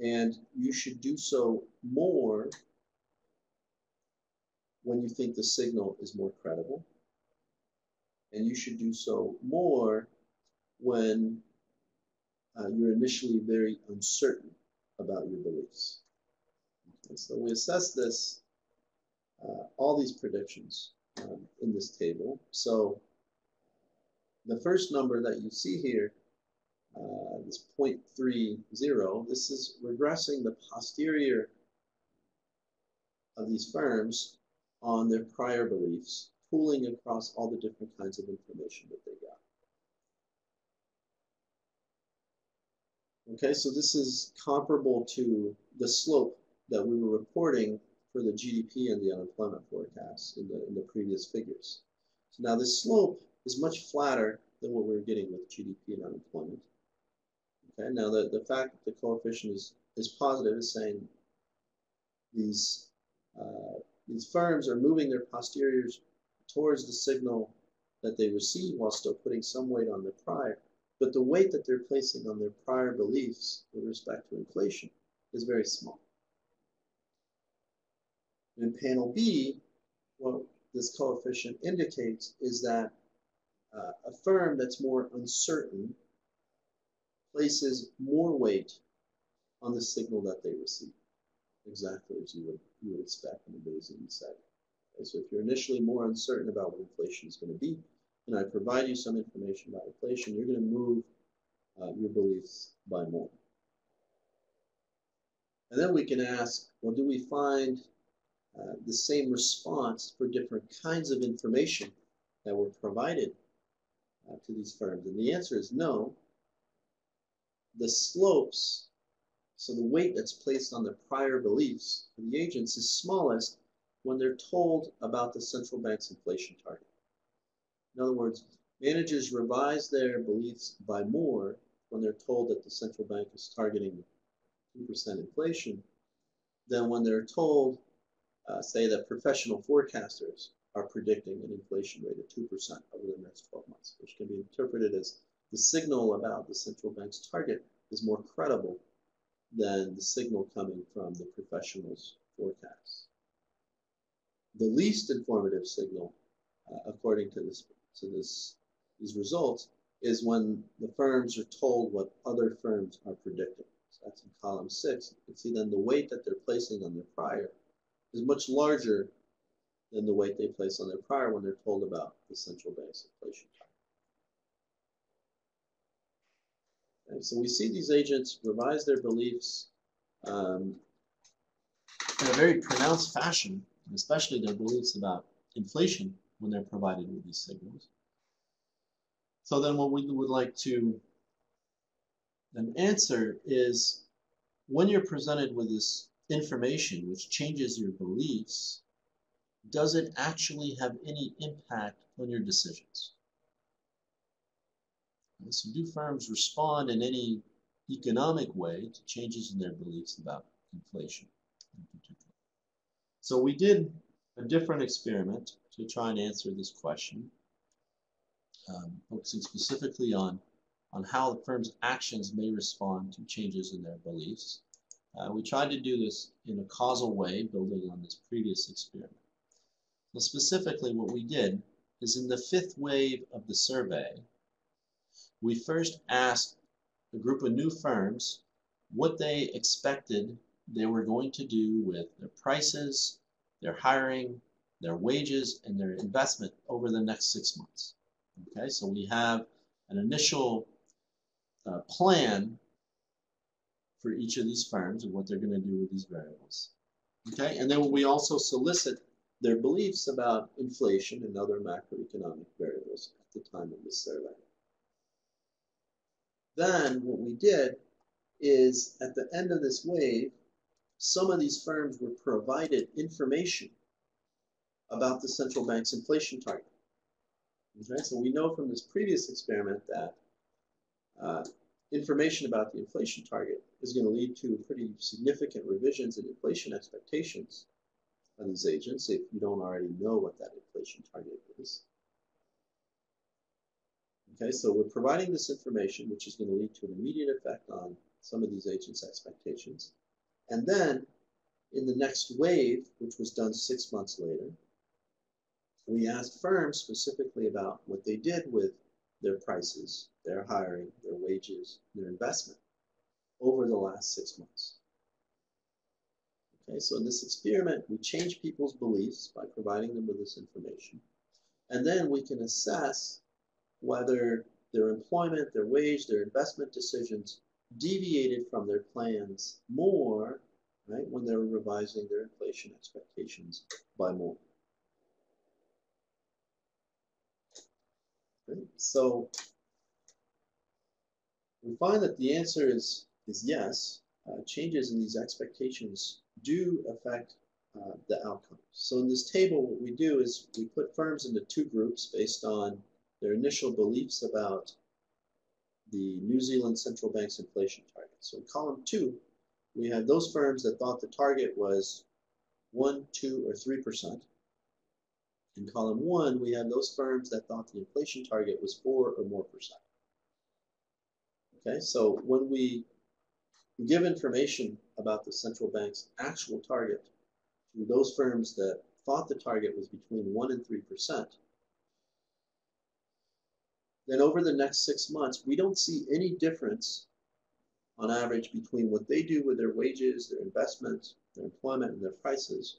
And you should do so more when you think the signal is more credible. And you should do so more when uh, you're initially very uncertain about your beliefs. Okay, so we assess this, uh, all these predictions um, in this table. So the first number that you see here, uh, this 0.30, this is regressing the posterior of these firms on their prior beliefs, pooling across all the different kinds of information that they got. Okay, so this is comparable to the slope that we were reporting for the GDP and the unemployment forecasts in the, in the previous figures. So now this slope is much flatter than what we are getting with GDP and unemployment. Okay, now the, the fact that the coefficient is, is positive is saying these, uh, these firms are moving their posteriors towards the signal that they receive while still putting some weight on the prior. But the weight that they're placing on their prior beliefs with respect to inflation is very small. In panel B, what this coefficient indicates is that uh, a firm that's more uncertain places more weight on the signal that they receive, exactly as you would, you would expect in a Bayesian setting. Okay, so if you're initially more uncertain about what inflation is going to be, and I provide you some information about inflation, you're going to move uh, your beliefs by more. And then we can ask, well, do we find uh, the same response for different kinds of information that were provided uh, to these firms? And the answer is no. The slopes, so the weight that's placed on the prior beliefs of the agents is smallest when they're told about the central bank's inflation target. In other words, managers revise their beliefs by more when they're told that the central bank is targeting 2% inflation than when they're told, uh, say, that professional forecasters are predicting an inflation rate of 2% over the next 12 months, which can be interpreted as the signal about the central bank's target is more credible than the signal coming from the professional's forecasts. The least informative signal, uh, according to this, to this, these results, is when the firms are told what other firms are predicting. So that's in column six. You can see then the weight that they're placing on their prior is much larger than the weight they place on their prior when they're told about the central bank's inflation so we see these agents revise their beliefs um, in a very pronounced fashion, especially their beliefs about inflation when they're provided with these signals. So then what we would like to then answer is when you're presented with this information which changes your beliefs, does it actually have any impact on your decisions? So do firms respond in any economic way to changes in their beliefs about inflation in particular? So we did a different experiment to try and answer this question um, focusing specifically on, on how the firm's actions may respond to changes in their beliefs. Uh, we tried to do this in a causal way, building on this previous experiment. So specifically, what we did is in the fifth wave of the survey, we first asked a group of new firms what they expected they were going to do with their prices, their hiring, their wages, and their investment over the next six months. Okay, so we have an initial uh, plan for each of these firms and what they're going to do with these variables. Okay, and then we also solicit their beliefs about inflation and other macroeconomic variables at the time of this survey. Then what we did is at the end of this wave, some of these firms were provided information about the central bank's inflation target. Okay, so we know from this previous experiment that uh, information about the inflation target is going to lead to pretty significant revisions in inflation expectations of these agents if you don't already know what that inflation target is. Okay, so we're providing this information, which is going to lead to an immediate effect on some of these agents' expectations. And then in the next wave, which was done six months later, we asked firms specifically about what they did with their prices, their hiring, their wages, their investment over the last six months. Okay, so in this experiment, we change people's beliefs by providing them with this information. And then we can assess whether their employment, their wage, their investment decisions deviated from their plans more, right, when they were revising their inflation expectations by more. So we find that the answer is, is yes. Uh, changes in these expectations do affect uh, the outcomes. So in this table, what we do is we put firms into two groups based on their initial beliefs about the New Zealand Central Bank's inflation target. So in column two, we have those firms that thought the target was 1, 2, or 3%. In column one, we have those firms that thought the inflation target was 4 or more percent. Okay, so when we give information about the central bank's actual target to those firms that thought the target was between 1 and 3%, then over the next six months, we don't see any difference on average between what they do with their wages, their investments, their employment, and their prices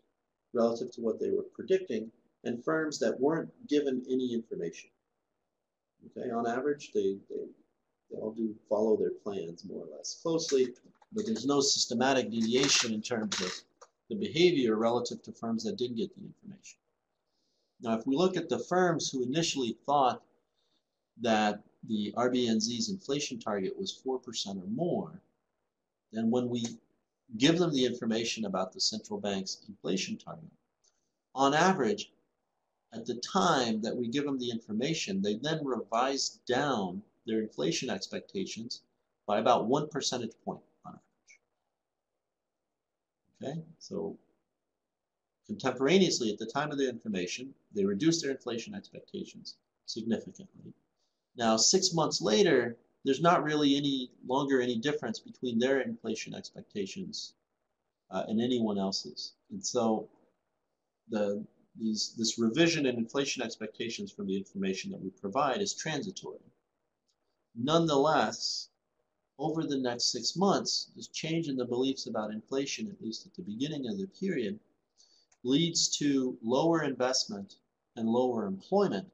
relative to what they were predicting, and firms that weren't given any information. Okay, on average, they, they, they all do follow their plans more or less closely, but there's no systematic deviation in terms of the behavior relative to firms that didn't get the information. Now, if we look at the firms who initially thought that the RBNZ's inflation target was 4% or more, then when we give them the information about the central bank's inflation target, on average, at the time that we give them the information, they then revise down their inflation expectations by about one percentage point on average. Okay, so contemporaneously at the time of the information, they reduce their inflation expectations significantly. Now, six months later, there's not really any longer any difference between their inflation expectations uh, and anyone else's. And so the these, this revision in inflation expectations from the information that we provide is transitory. Nonetheless, over the next six months, this change in the beliefs about inflation, at least at the beginning of the period, leads to lower investment and lower employment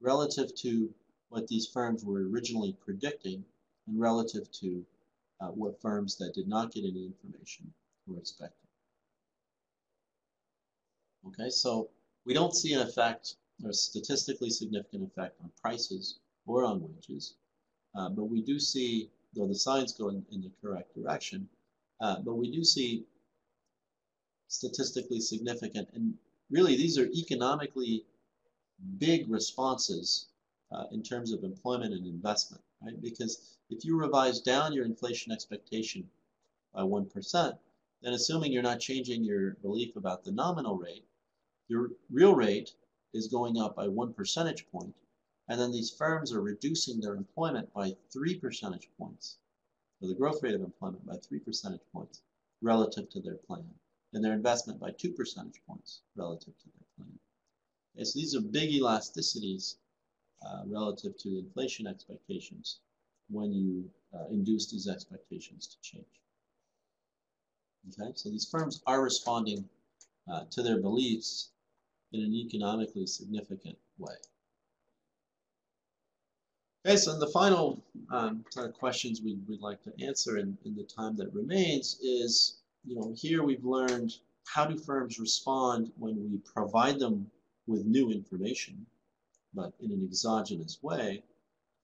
relative to what these firms were originally predicting and relative to uh, what firms that did not get any information were expecting. Okay, so we don't see an effect, or a statistically significant effect on prices or on wages, uh, but we do see, though the signs go in, in the correct direction, uh, but we do see statistically significant, and really these are economically big responses uh, in terms of employment and investment, right? Because if you revise down your inflation expectation by 1%, then assuming you're not changing your belief about the nominal rate, your real rate is going up by one percentage point, and then these firms are reducing their employment by three percentage points, or the growth rate of employment by three percentage points relative to their plan, and their investment by two percentage points relative to their plan. So these are big elasticities uh, relative to inflation expectations when you uh, induce these expectations to change. Okay, so these firms are responding uh, to their beliefs in an economically significant way. Okay, so the final um, kind of questions we, would like to answer in, in the time that remains is, you know, here we've learned how do firms respond when we provide them with new information, but in an exogenous way.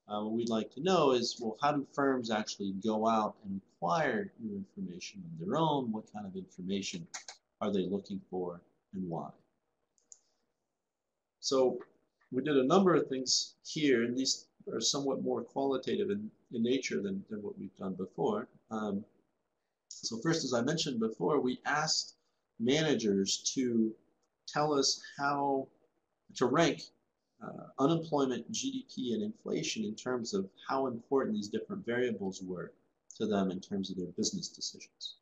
Uh, what we'd like to know is, well, how do firms actually go out and acquire new information on their own? What kind of information are they looking for and why? So we did a number of things here, and these are somewhat more qualitative in, in nature than, than what we've done before. Um, so first, as I mentioned before, we asked managers to tell us how to rank uh, unemployment, GDP, and inflation in terms of how important these different variables were to them in terms of their business decisions.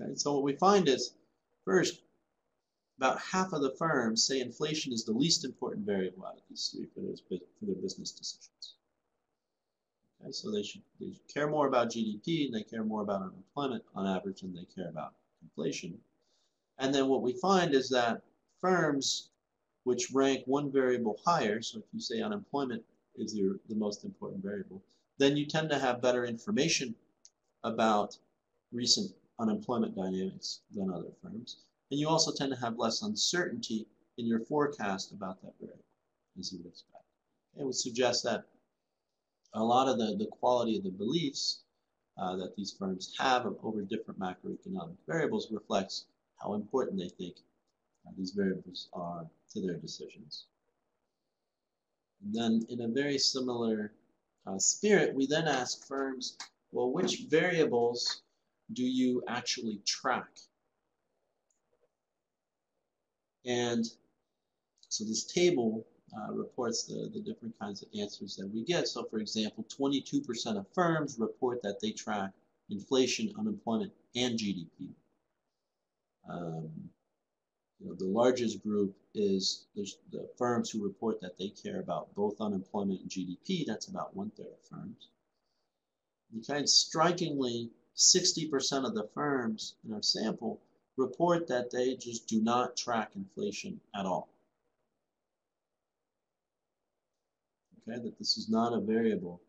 Okay, so what we find is, first, about half of the firms say inflation is the least important variable out of these three for, their, business decisions. Okay, so they should, they should care more about GDP and they care more about unemployment on average than they care about inflation. And then what we find is that firms which rank one variable higher, so if you say unemployment is your, the most important variable, then you tend to have better information about recent unemployment dynamics than other firms. And you also tend to have less uncertainty in your forecast about that variable, as you would expect. It would suggest that a lot of the, the quality of the beliefs uh, that these firms have over different macroeconomic variables reflects how important they think uh, these variables are to their decisions. And then in a very similar uh, spirit, we then ask firms, well, which variables do you actually track? And so this table uh, reports the, the different kinds of answers that we get. So for example, 22% of firms report that they track inflation, unemployment, and GDP. Um, you know, the largest group is the firms who report that they care about both unemployment and GDP. That's about one third of firms. Okay, and strikingly, 60% of the firms in our sample report that they just do not track inflation at all. Okay, that this is not a variable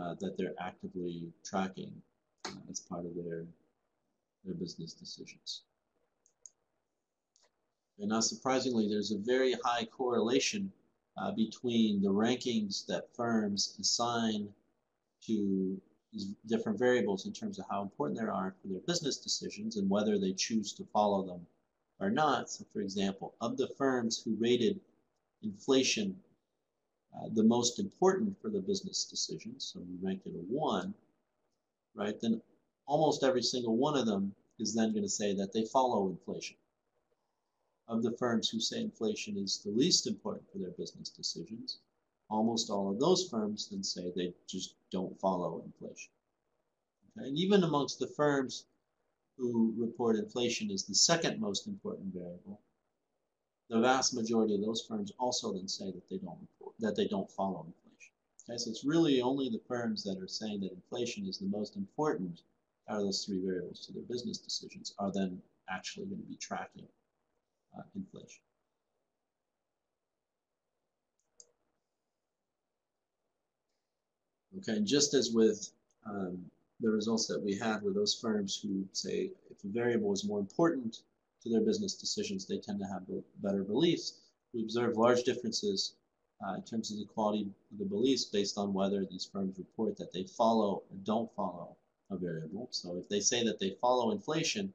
uh, that they're actively tracking uh, as part of their, their business decisions. And not surprisingly, there's a very high correlation uh, between the rankings that firms assign to these different variables in terms of how important they are for their business decisions and whether they choose to follow them or not. So, for example, of the firms who rated inflation uh, the most important for the business decisions, so we ranked it a one, right, then almost every single one of them is then going to say that they follow inflation. Of the firms who say inflation is the least important for their business decisions, almost all of those firms then say they just don't follow inflation. Okay? And even amongst the firms who report inflation as the second most important variable, the vast majority of those firms also then say that they don't report, that they don't follow inflation. Okay, so it's really only the firms that are saying that inflation is the most important out of those three variables to their business decisions are then actually going to be tracking uh, inflation. Okay, just as with um, the results that we had with those firms who say if a variable is more important to their business decisions, they tend to have better beliefs. We observe large differences uh, in terms of the quality of the beliefs based on whether these firms report that they follow or don't follow a variable. So if they say that they follow inflation,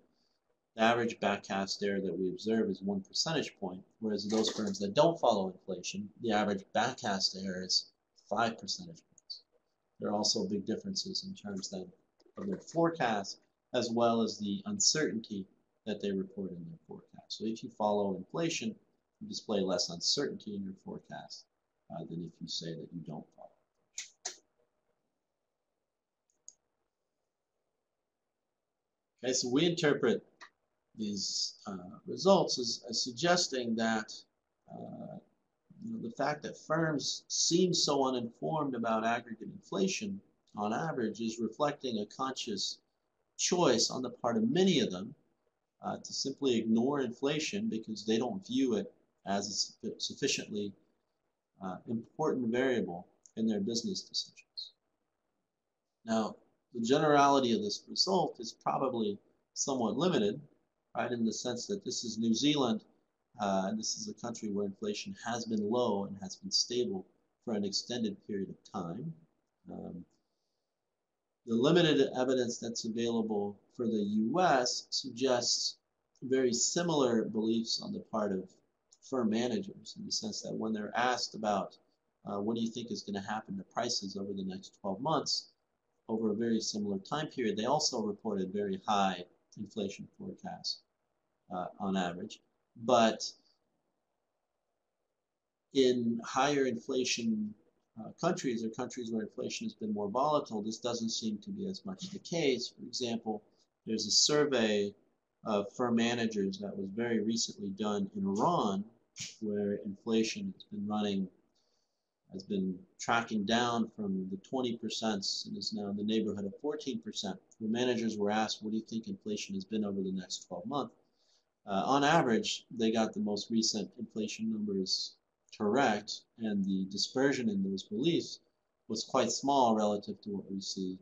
the average backcast error that we observe is one percentage point, whereas those firms that don't follow inflation, the average backcast error is five percentage points. There are also big differences in terms then of their forecast as well as the uncertainty that they report in their forecast. So if you follow inflation, you display less uncertainty in your forecast uh, than if you say that you don't follow. Okay, so we interpret these uh, results as, as, suggesting that uh, you know, the fact that firms seem so uninformed about aggregate inflation on average is reflecting a conscious choice on the part of many of them uh, to simply ignore inflation because they don't view it as a sufficiently uh, important variable in their business decisions. Now, the generality of this result is probably somewhat limited, right, in the sense that this is New Zealand uh, this is a country where inflation has been low and has been stable for an extended period of time. Um, the limited evidence that's available for the US suggests very similar beliefs on the part of firm managers in the sense that when they're asked about uh, what do you think is going to happen to prices over the next 12 months? Over a very similar time period, they also reported very high inflation forecasts uh, on average. But in higher inflation uh, countries or countries where inflation has been more volatile, this doesn't seem to be as much the case. For example, there's a survey of firm managers that was very recently done in Iran, where inflation has been running, has been tracking down from the 20% and is now in the neighborhood of 14%. Where managers were asked, what do you think inflation has been over the next 12 months? Uh, on average, they got the most recent inflation numbers correct, and the dispersion in those beliefs was quite small relative to what we see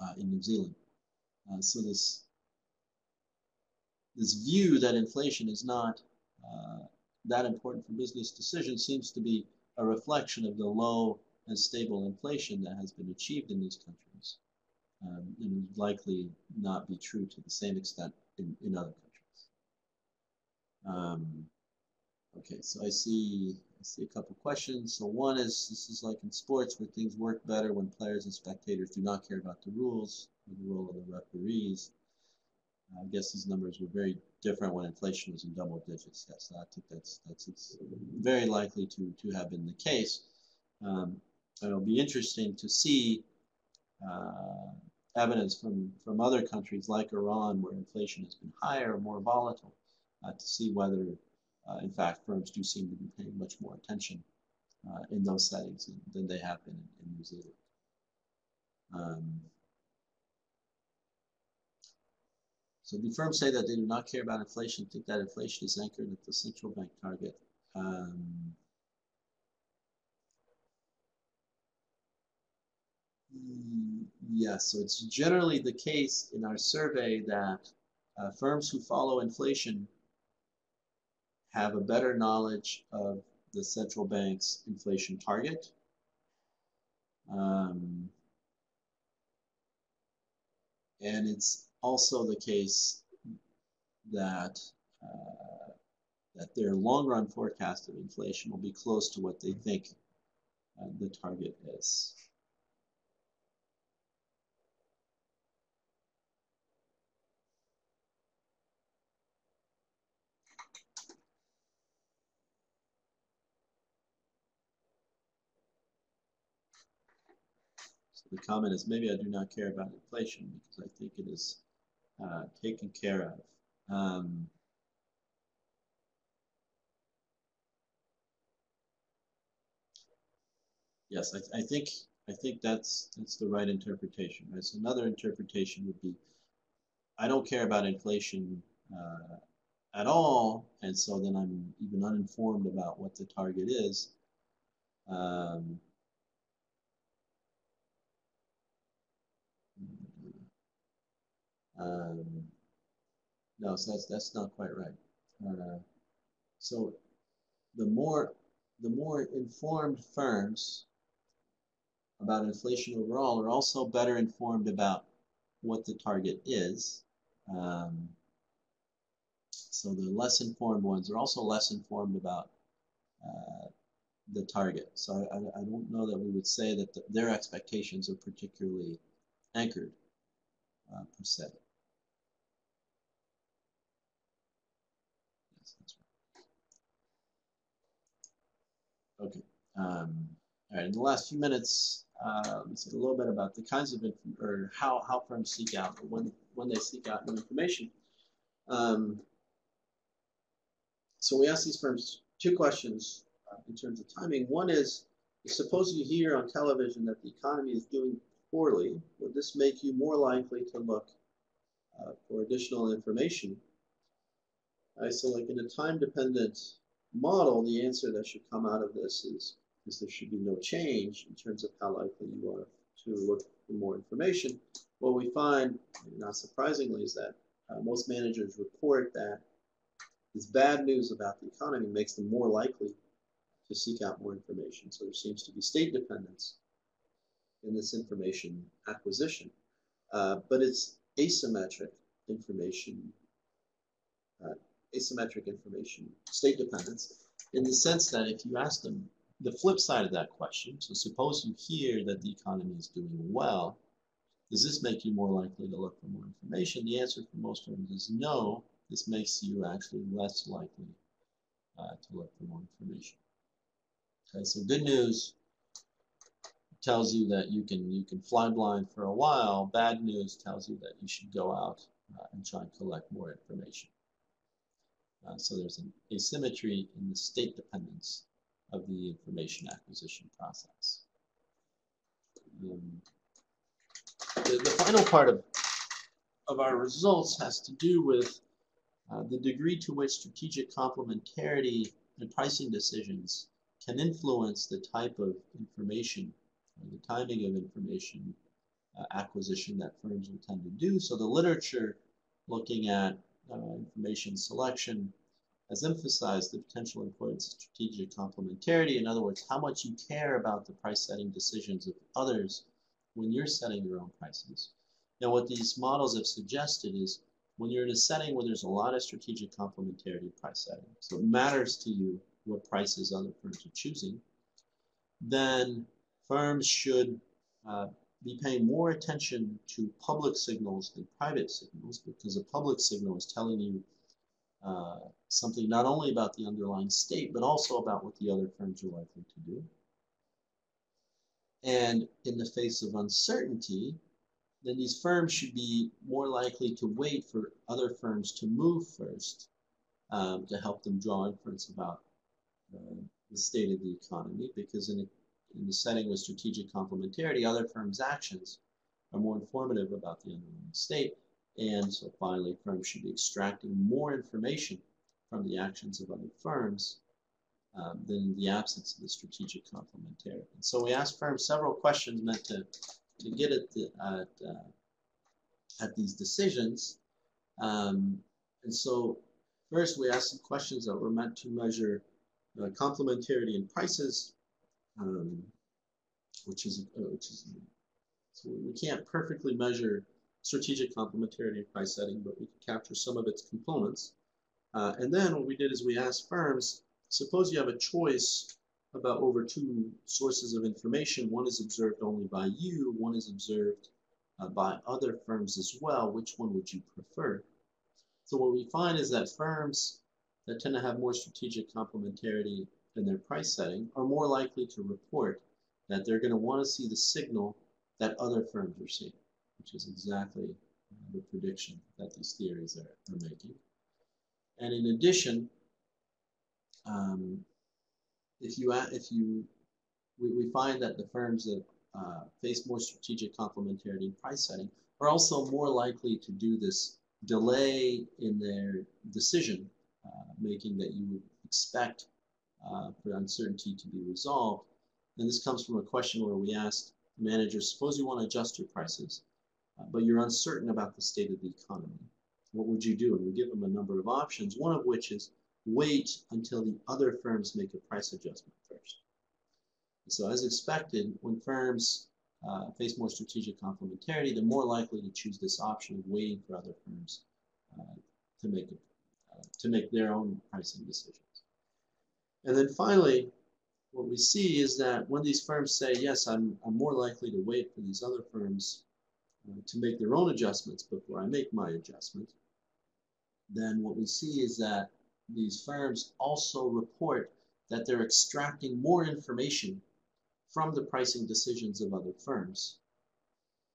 uh, in New Zealand. Uh, so this this view that inflation is not uh, that important for business decisions seems to be a reflection of the low and stable inflation that has been achieved in these countries, um, and would likely not be true to the same extent in, in other countries. Um, okay, so I see I see a couple questions. So one is this is like in sports where things work better when players and spectators do not care about the rules or the role of the referees. I guess these numbers were very different when inflation was in double digits. Yes, I think that's that's it's very likely to to have been the case. Um, it'll be interesting to see uh, evidence from from other countries like Iran, where inflation has been higher, more volatile, to see whether, uh, in fact, firms do seem to be paying much more attention uh, in those settings than, than, they have been in, in New Zealand. Um, So the firms say that they do not care about inflation, think that inflation is anchored at the central bank target. Um, yes, so it's generally the case in our survey that uh, firms who follow inflation have a better knowledge of the central bank's inflation target. Um, and it's also the case that uh, that their long-run forecast of inflation will be close to what they think uh, the target is. The comment is maybe I do not care about inflation because I think it is uh, taken care of. Um, yes, I, I, think I think that's that's the right interpretation. Right? So another interpretation would be, I don't care about inflation uh, at all, and so then I'm even uninformed about what the target is. Um, Um, no, so that's that's not quite right. Uh, so the more the more informed firms about inflation overall are also better informed about what the target is. Um, so the less informed ones are also less informed about uh, the target. So I, I, don't know that we would say that the, their expectations are particularly anchored uh, per se. Okay. Um, all right. In the last few minutes, uh, let's say a little bit about the kinds of or how how firms seek out when when they seek out new information. Um, so we ask these firms two questions uh, in terms of timing. One is, suppose you hear on television that the economy is doing poorly, would this make you more likely to look uh, for additional information? Uh, so like in a time-dependent model, the answer that should come out of this is, is there should be no change in terms of how likely you are to look for more information. What we find, not surprisingly, is that uh, most managers report that this bad news about the economy makes them more likely to seek out more information. So there seems to be state dependence in this information acquisition. Uh, but it's asymmetric information uh, asymmetric information, state dependence, in the sense that if you ask them the flip side of that question, so suppose you hear that the economy is doing well, does this make you more likely to look for more information? The answer for most firms is no. This makes you actually less likely uh, to look for more information. Okay, so good news tells you that you can you can fly blind for a while. Bad news tells you that you should go out uh, and try and collect more information. Uh, so there's an asymmetry in the state dependence of the information acquisition process. Um, the, the, final part of, of our results has to do with uh, the degree to which strategic complementarity and pricing decisions can influence the type of information or the timing of information uh, acquisition that firms will tend to do. So the literature looking at uh, information selection has emphasized the potential importance of strategic complementarity. In other words, how much you care about the price setting decisions of others when you're setting your own prices. Now, what these models have suggested is when you're in a setting where there's a lot of strategic complementarity price setting, so it matters to you what prices other firms are choosing, then firms should uh, be paying more attention to public signals than private signals because a public signal is telling you uh, something not only about the underlying state, but also about what the other firms are likely to do. And in the face of uncertainty, then these firms should be more likely to wait for other firms to move first um, to help them draw inference about uh, the state of the economy, because in, a, in the setting with strategic complementarity, other firms' actions are more informative about the underlying state. And so finally, firms should be extracting more information from the actions of other firms um, than the absence of the strategic complementarity. And so we asked firms several questions meant to, to get at, the, at, uh, at these decisions. Um, and so first we asked some questions that were meant to measure uh, complementarity in prices, um, which is, uh, which is, so we can't perfectly measure strategic complementarity and price setting, but we could capture some of its components. Uh, and then what we did is we asked firms, suppose you have a choice about over two sources of information. One is observed only by you, one is observed uh, by other firms as well. Which one would you prefer? So what we find is that firms that tend to have more strategic complementarity in their price setting are more likely to report that they're going to want to see the signal that other firms are seeing which is exactly the prediction that these theories are, are making. And in addition, um, if you if you we, we find that the firms that uh, face more strategic complementarity in price setting are also more likely to do this delay in their decision uh, making that you would expect uh, for uncertainty to be resolved. And this comes from a question where we asked managers, suppose you want to adjust your prices but you're uncertain about the state of the economy. What would you do? And we give them a number of options, one of which is wait until the other firms make a price adjustment first. So as expected, when firms uh, face more strategic complementarity, they're more likely to choose this option of waiting for other firms uh, to make uh, to make their own pricing decisions. And then finally, what we see is that when these firms say, yes, I'm, I'm more likely to wait for these other firms to make their own adjustments before I make my adjustment, then what we see is that these firms also report that they're extracting more information from the pricing decisions of other firms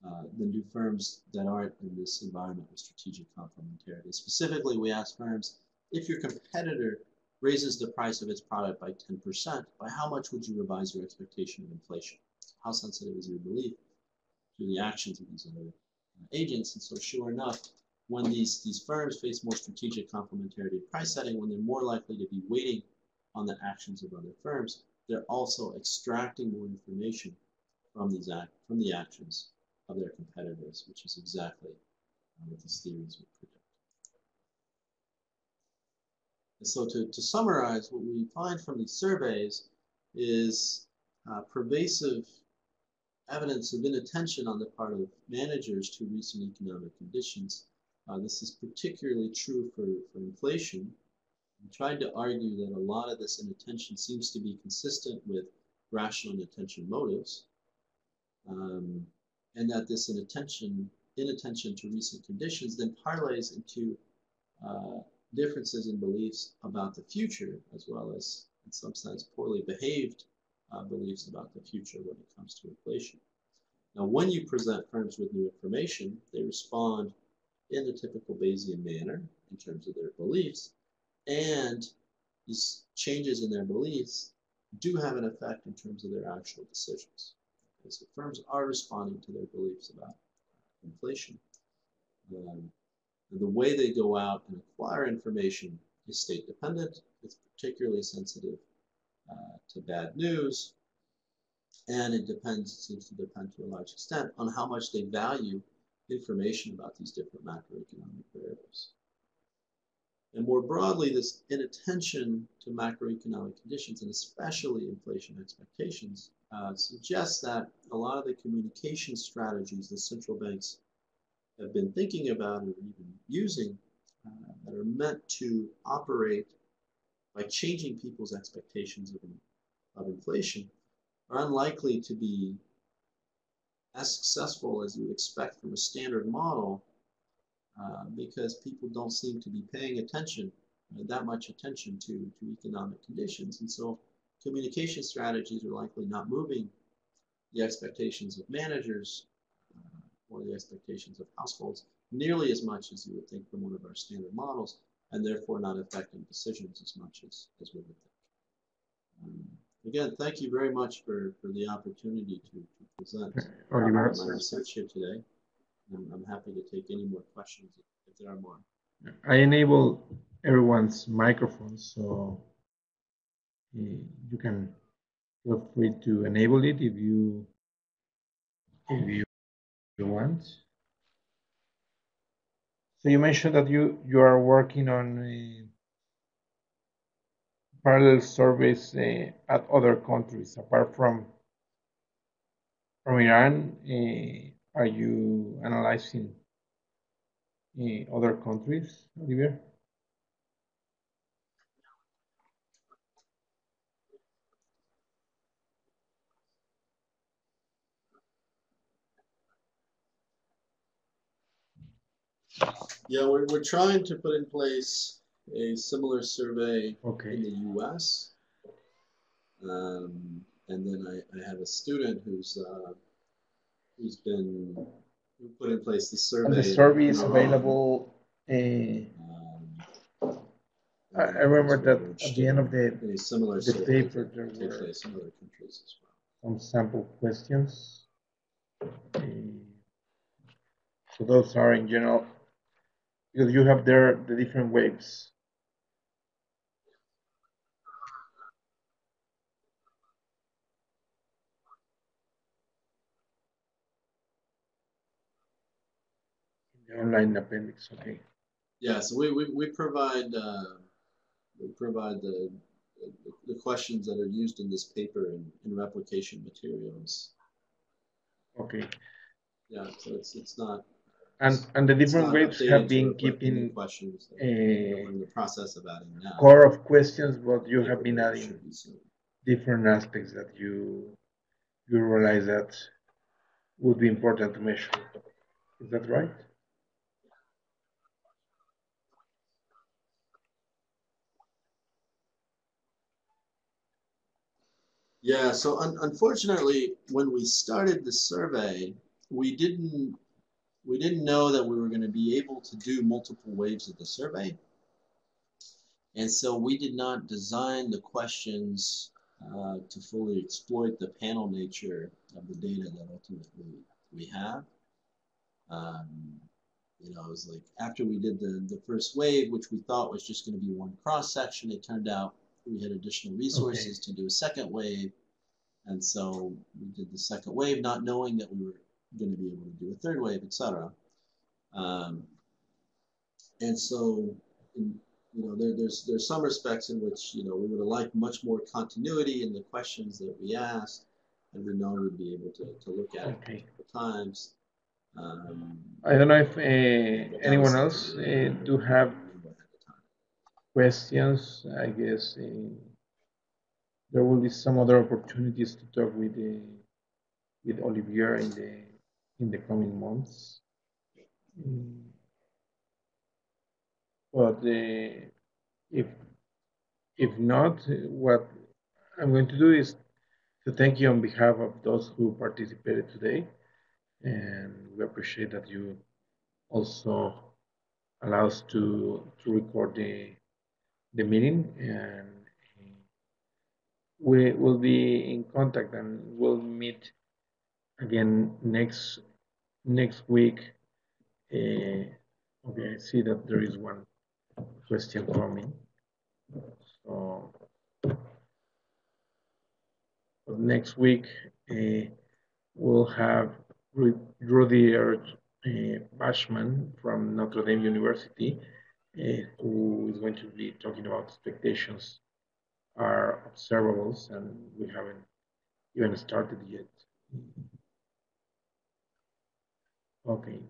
uh, than do firms that aren't in this environment of strategic complementarity. Specifically, we ask firms, if your competitor raises the price of its product by 10%, by how much would you revise your expectation of inflation? How sensitive is your belief to the actions of these other uh, agents. And so sure enough, when these, these firms face more strategic complementarity price setting, when they're more likely to be waiting on the actions of other firms, they're also extracting more information from these act, from the actions of their competitors, which is exactly uh, what these theories would predict. And so to, to summarize, what we find from these surveys is uh, pervasive evidence of inattention on the part of managers to recent economic conditions. Uh, this is particularly true for, for inflation. and tried to argue that a lot of this inattention seems to be consistent with rational inattention motives, um, and that this inattention, inattention to recent conditions then parlays into uh, differences in beliefs about the future, as well as, in some sense, poorly behaved uh, beliefs about the future when it comes to inflation. Now, when you present firms with new information, they respond in the typical Bayesian manner in terms of their beliefs, and these changes in their beliefs do have an effect in terms of their actual decisions. Okay, so firms are responding to their beliefs about inflation. Um, the way they go out and acquire information is state dependent. It's particularly sensitive to bad news. And it depends, it seems to depend to a large extent on how much they value information about these different macroeconomic variables. And more broadly, this inattention to macroeconomic conditions, and especially inflation expectations, uh, suggests that a lot of the communication strategies that central banks have been thinking about or even using uh, that are meant to operate by changing people's expectations of, of inflation are unlikely to be as successful as you would expect from a standard model uh, because people don't seem to be paying attention, uh, that much attention to, to economic conditions. And so communication strategies are likely not moving the expectations of managers uh, or the expectations of households nearly as much as you would think from one of our standard models, and therefore not affecting decisions as much as, as we would think. Um, again, thank you very much for, for the opportunity to, to present uh, my research here today. I'm, I'm happy to take any more questions if, if there are more.
I enable everyone's microphone, so uh, you can feel free to enable it if you if you, you want. So you mentioned that you you are working on uh, parallel surveys uh, at other countries apart from from Iran. Uh, are you analyzing uh, other countries, Olivier?
Yeah, we're, we're trying to put in place a similar survey
okay.
in the U.S. Um, and then I, I have a student who's uh, who's been who put in place the survey.
And the survey is available. Uh, um, I, I remember that at the end of the,
a similar
the paper there were
place in other countries as
well. some sample questions. Uh, so those are in general because you have there the different waves. The online appendix, okay.
Yeah, so we, we, we provide uh, we provide the, the questions that are used in this paper in, in replication materials.
Okay.
Yeah, so it's it's not
and and the different waves have been keeping
questions
uh,
in the process of adding now.
core of questions, but you have been adding different aspects that you you realize that would be important to measure. Is that right?
Yeah, so un unfortunately, when we started the survey, we didn't we didn't know that we were going to be able to do multiple waves of the survey. And so we did not design the questions uh, to fully exploit the panel nature of the data that ultimately we have. Um, you know, it was like after we did the, the first wave, which we thought was just going to be one cross section, it turned out we had additional resources okay. to do a second wave. And so we did the second wave, not knowing that we were going to be able to do a third wave, etc. Um, and so, in, you know, there, there's there's some respects in which you know we would have liked much more continuity in the questions that we asked, and we know we'd be able to, to look at okay. it a couple times. Um,
I don't know if uh, anyone else uh, do have questions, I guess uh, there will be some other opportunities to talk with the with Olivier in the in the coming months. Mm. But uh, if if not, what I'm going to do is to thank you on behalf of those who participated today, and we appreciate that you also allow us to to record the the meeting and we will be in contact and we'll meet again next next week. Uh, okay, I see that there is one question coming. So next week uh, we'll have Rudy uh, Bachmann from Notre Dame University, uh, who is going to be talking about expectations are observables, and we haven't even started yet. Okay.